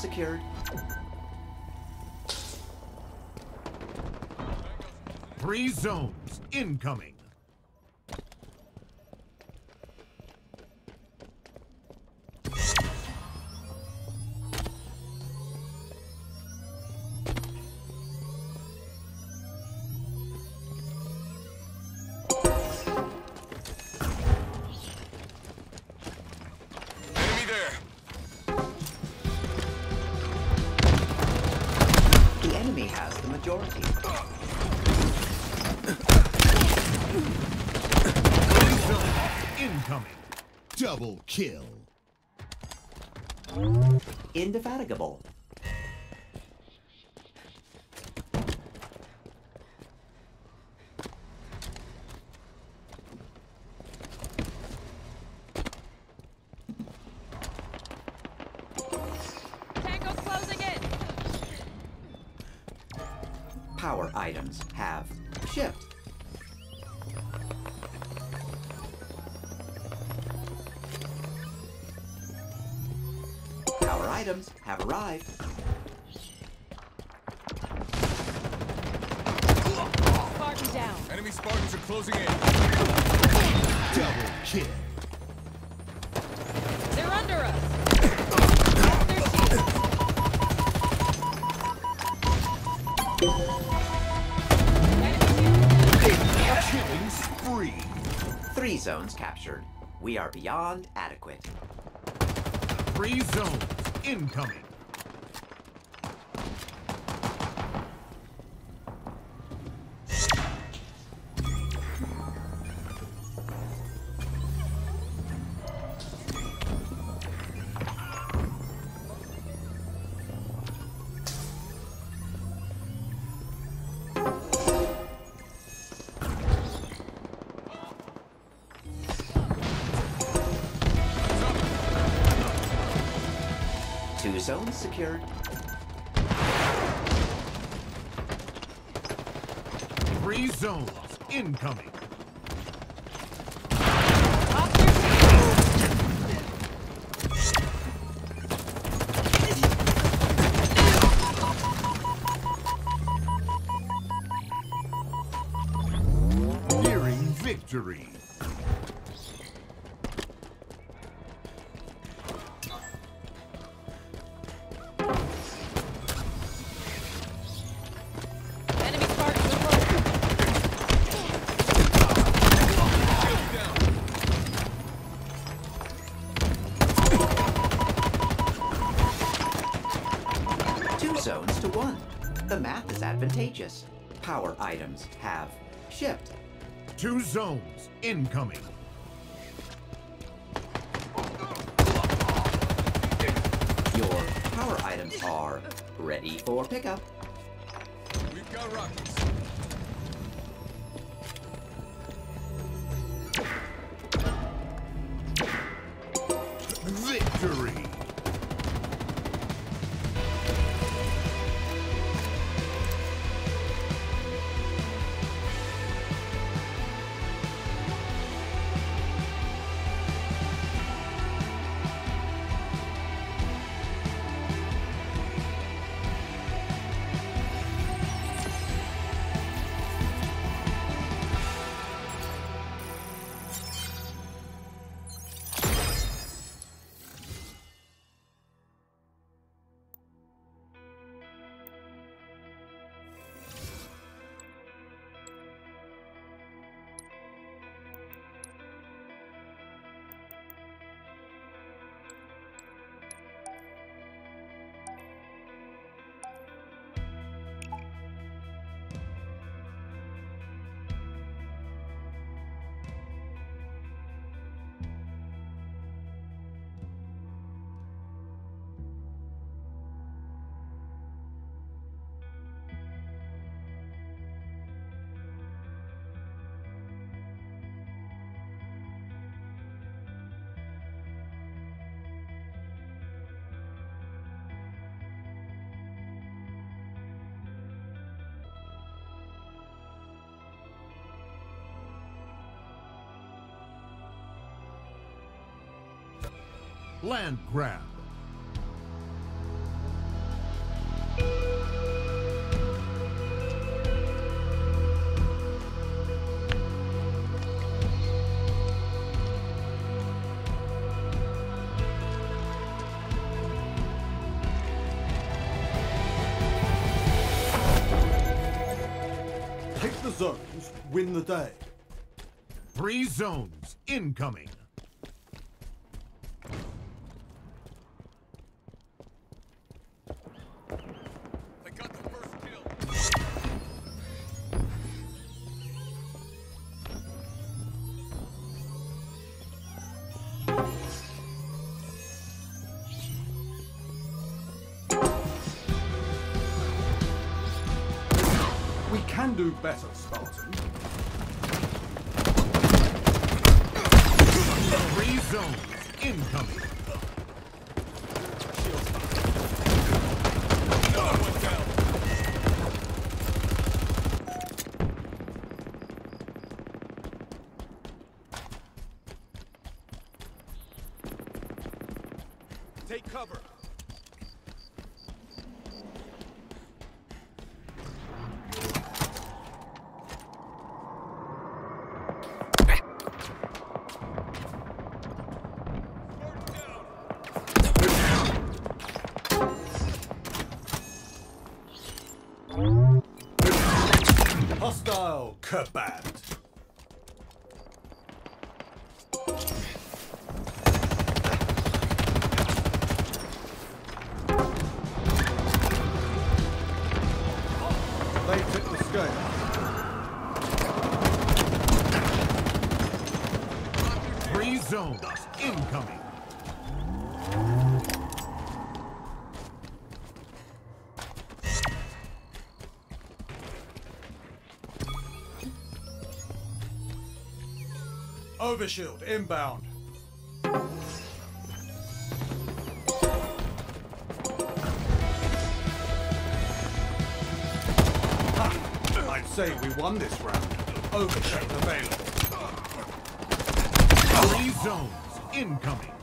Secured. Three zones incoming. Kill. Indefatigable. Items have arrived. Spartan down. Enemy Spartans are closing in. Double kill. They're under us. Their shield. Enemy shield. Killing spree. Three zones captured. We are beyond adequate. Three zones incoming. Two zones secured. Three zones incoming. Advantageous. Power items have shipped. Two zones incoming. Land grab. Take the zones, win the day. Three zones incoming. Do better, Spartan. Three zones incoming. Hostile kebabbed. They tip the scale. Three zones incoming. Overshield inbound. Ha! I'd say we won this round. Overshield available. Three zones incoming.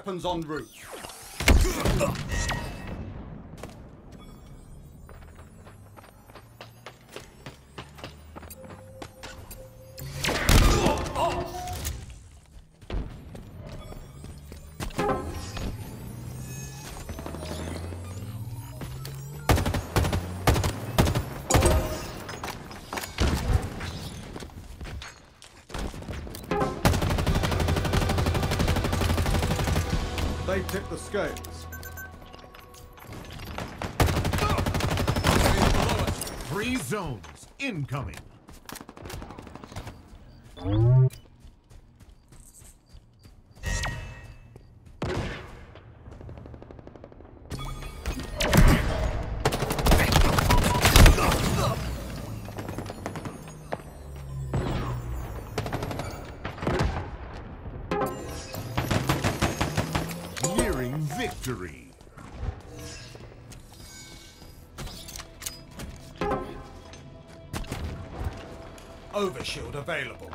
Weapons en route. They Overshield available.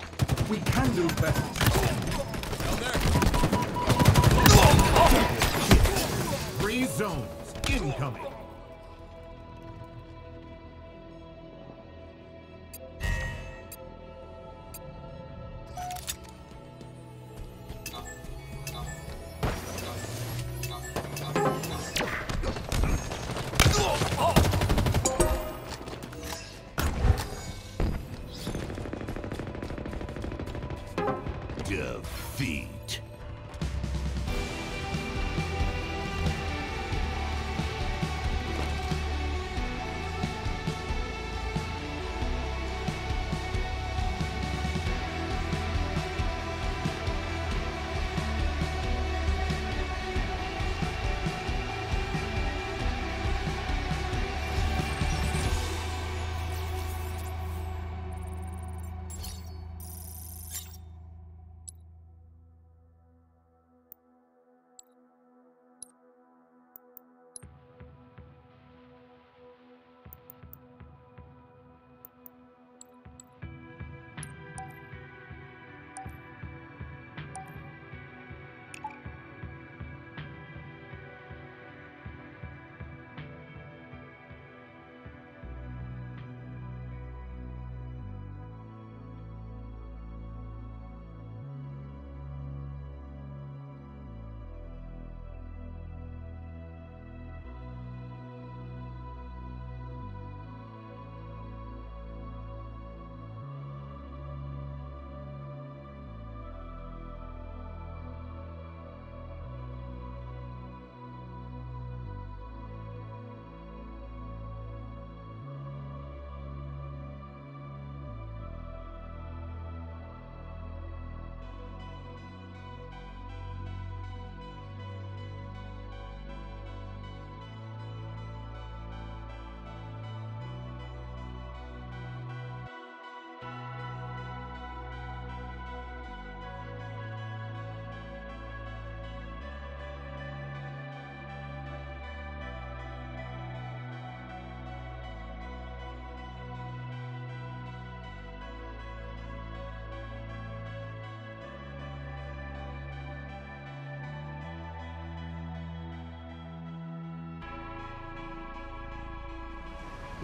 We can do better. Down there. Three zones incoming.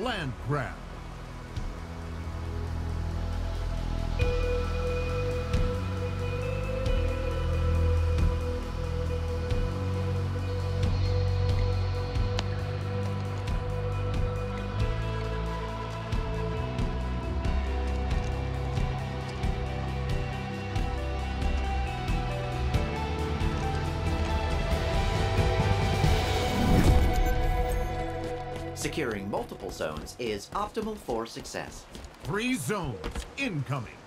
Land grab. Securing multiple zones is optimal for success. Three zones incoming.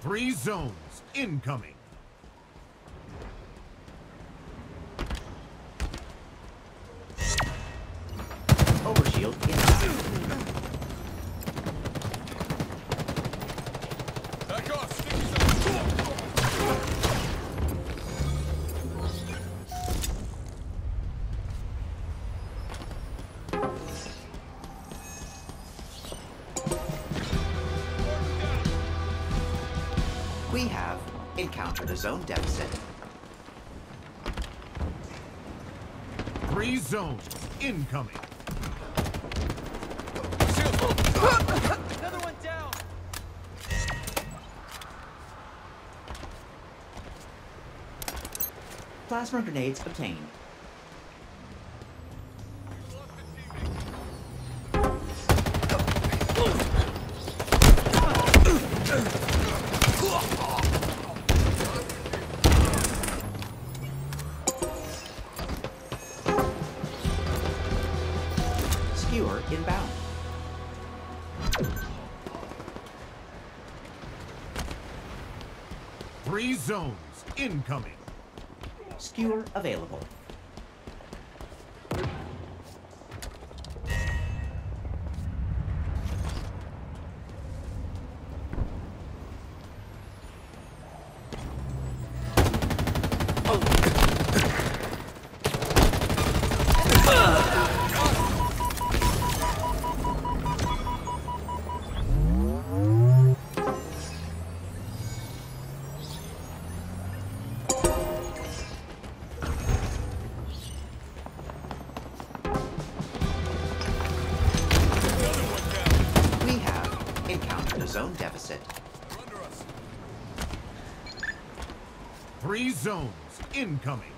Three zones incoming. Encountered a zone deficit. Three zones incoming. Another one down. Plasma grenades obtained. Available. Zone deficit. Three zones incoming.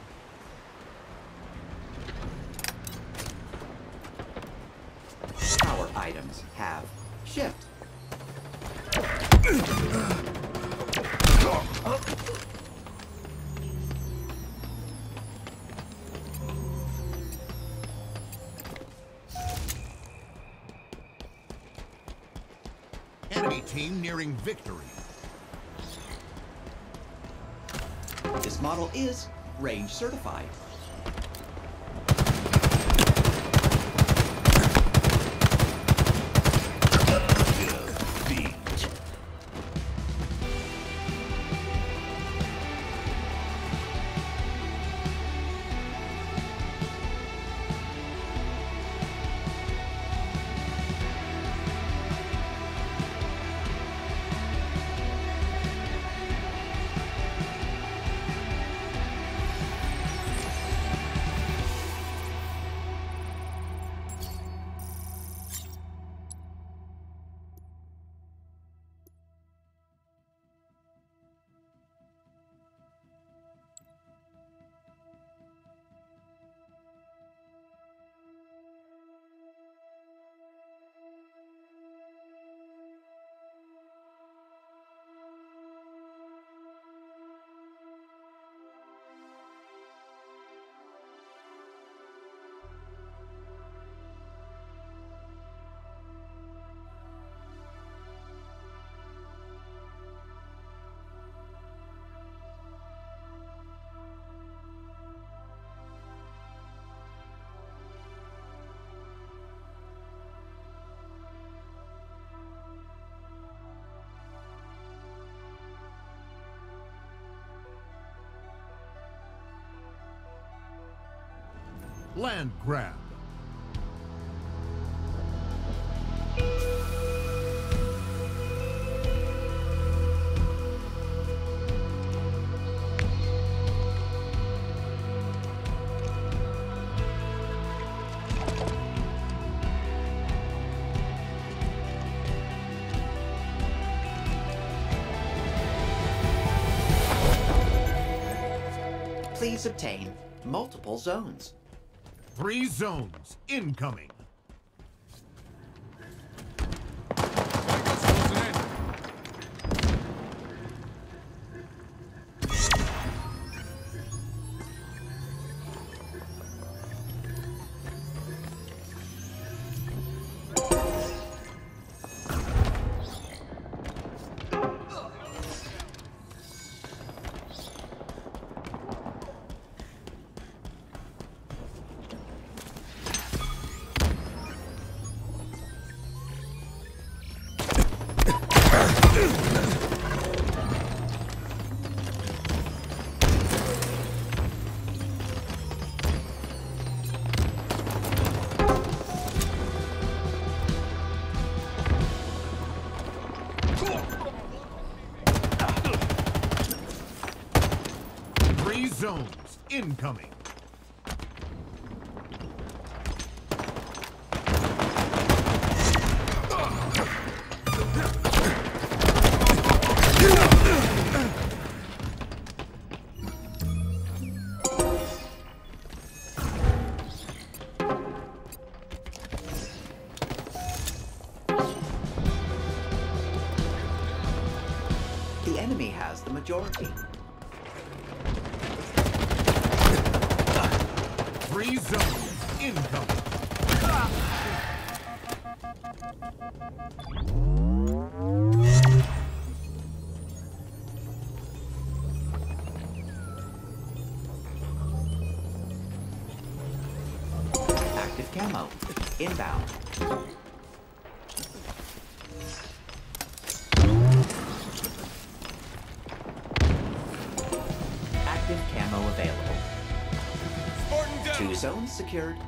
Power items have shift. Victory. This model is range certified. land grab. Please obtain multiple zones. Three zones incoming. incoming. The enemy has the majority. secured.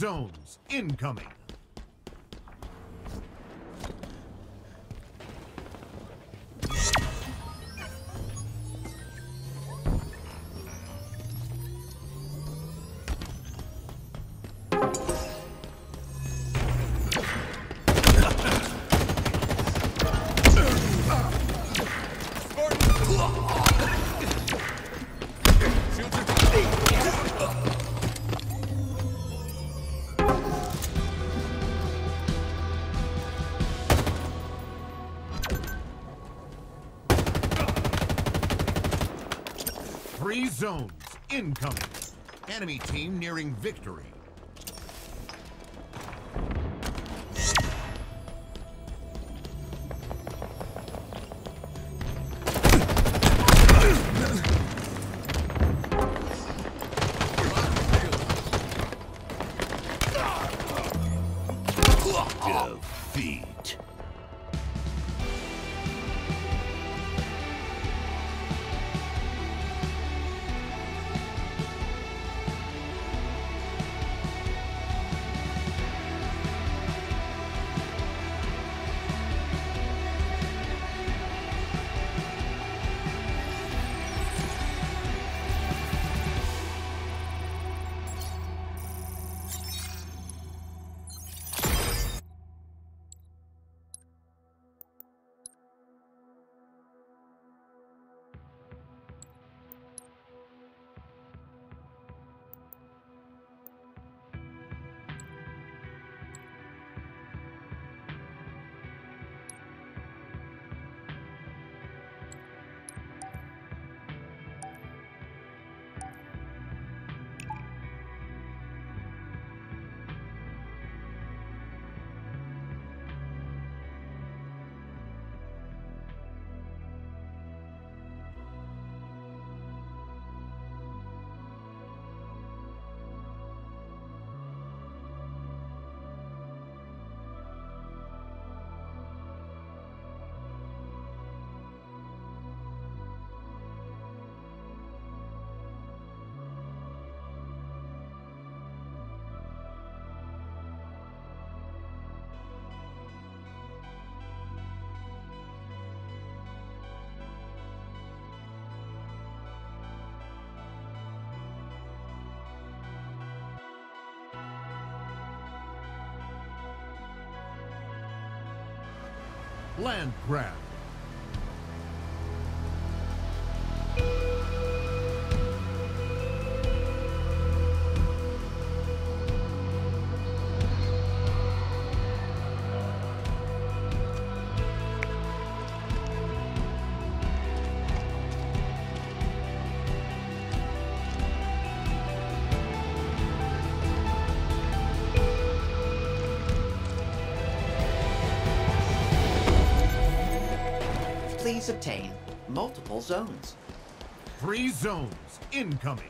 Zones incoming. victory. Land grab. Obtain multiple zones. Three zones incoming.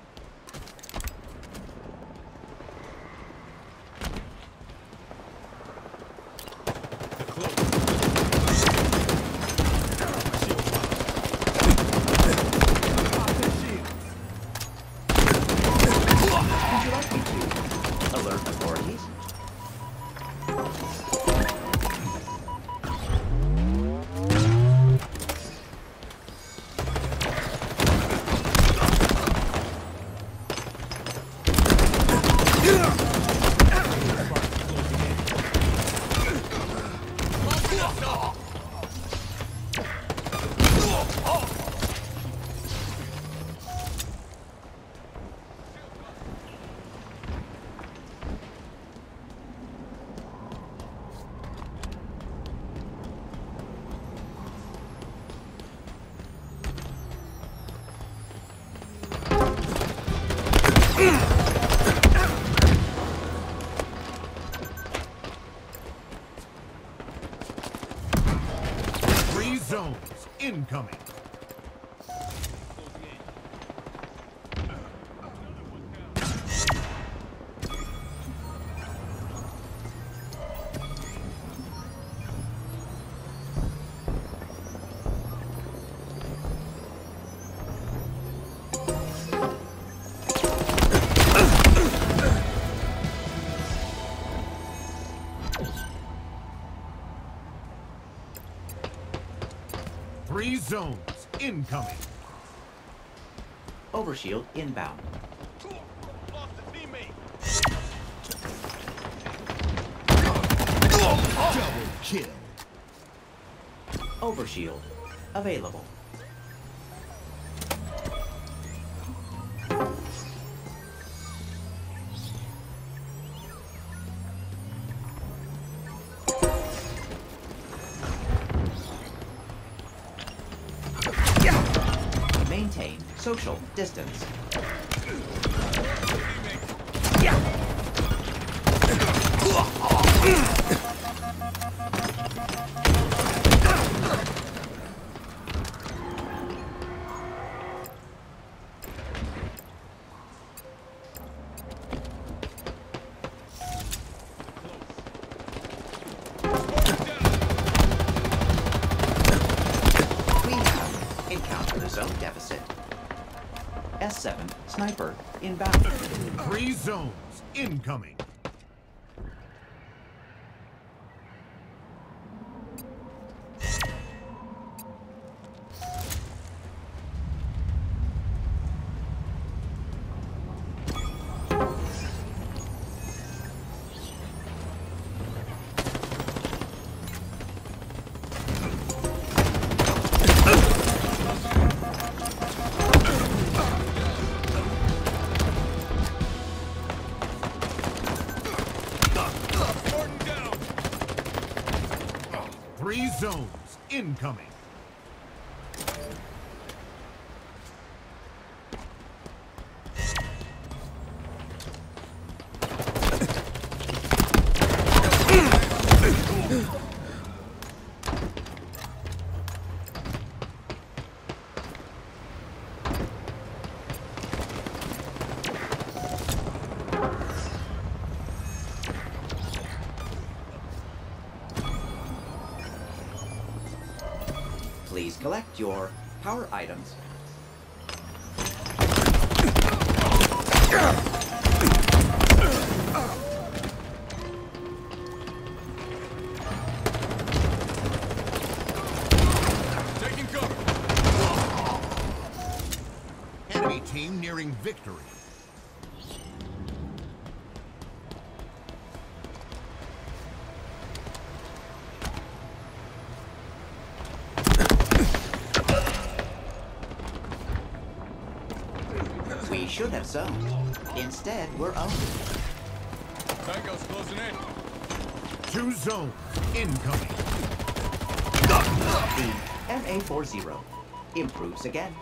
Zones incoming. Overshield inbound. Double kill. Overshield available. Distance. Zones incoming. Incoming. Your power items. Should have zoned. Instead, we're owned. Tango's closing in. Two zones incoming. The MA40 improves again.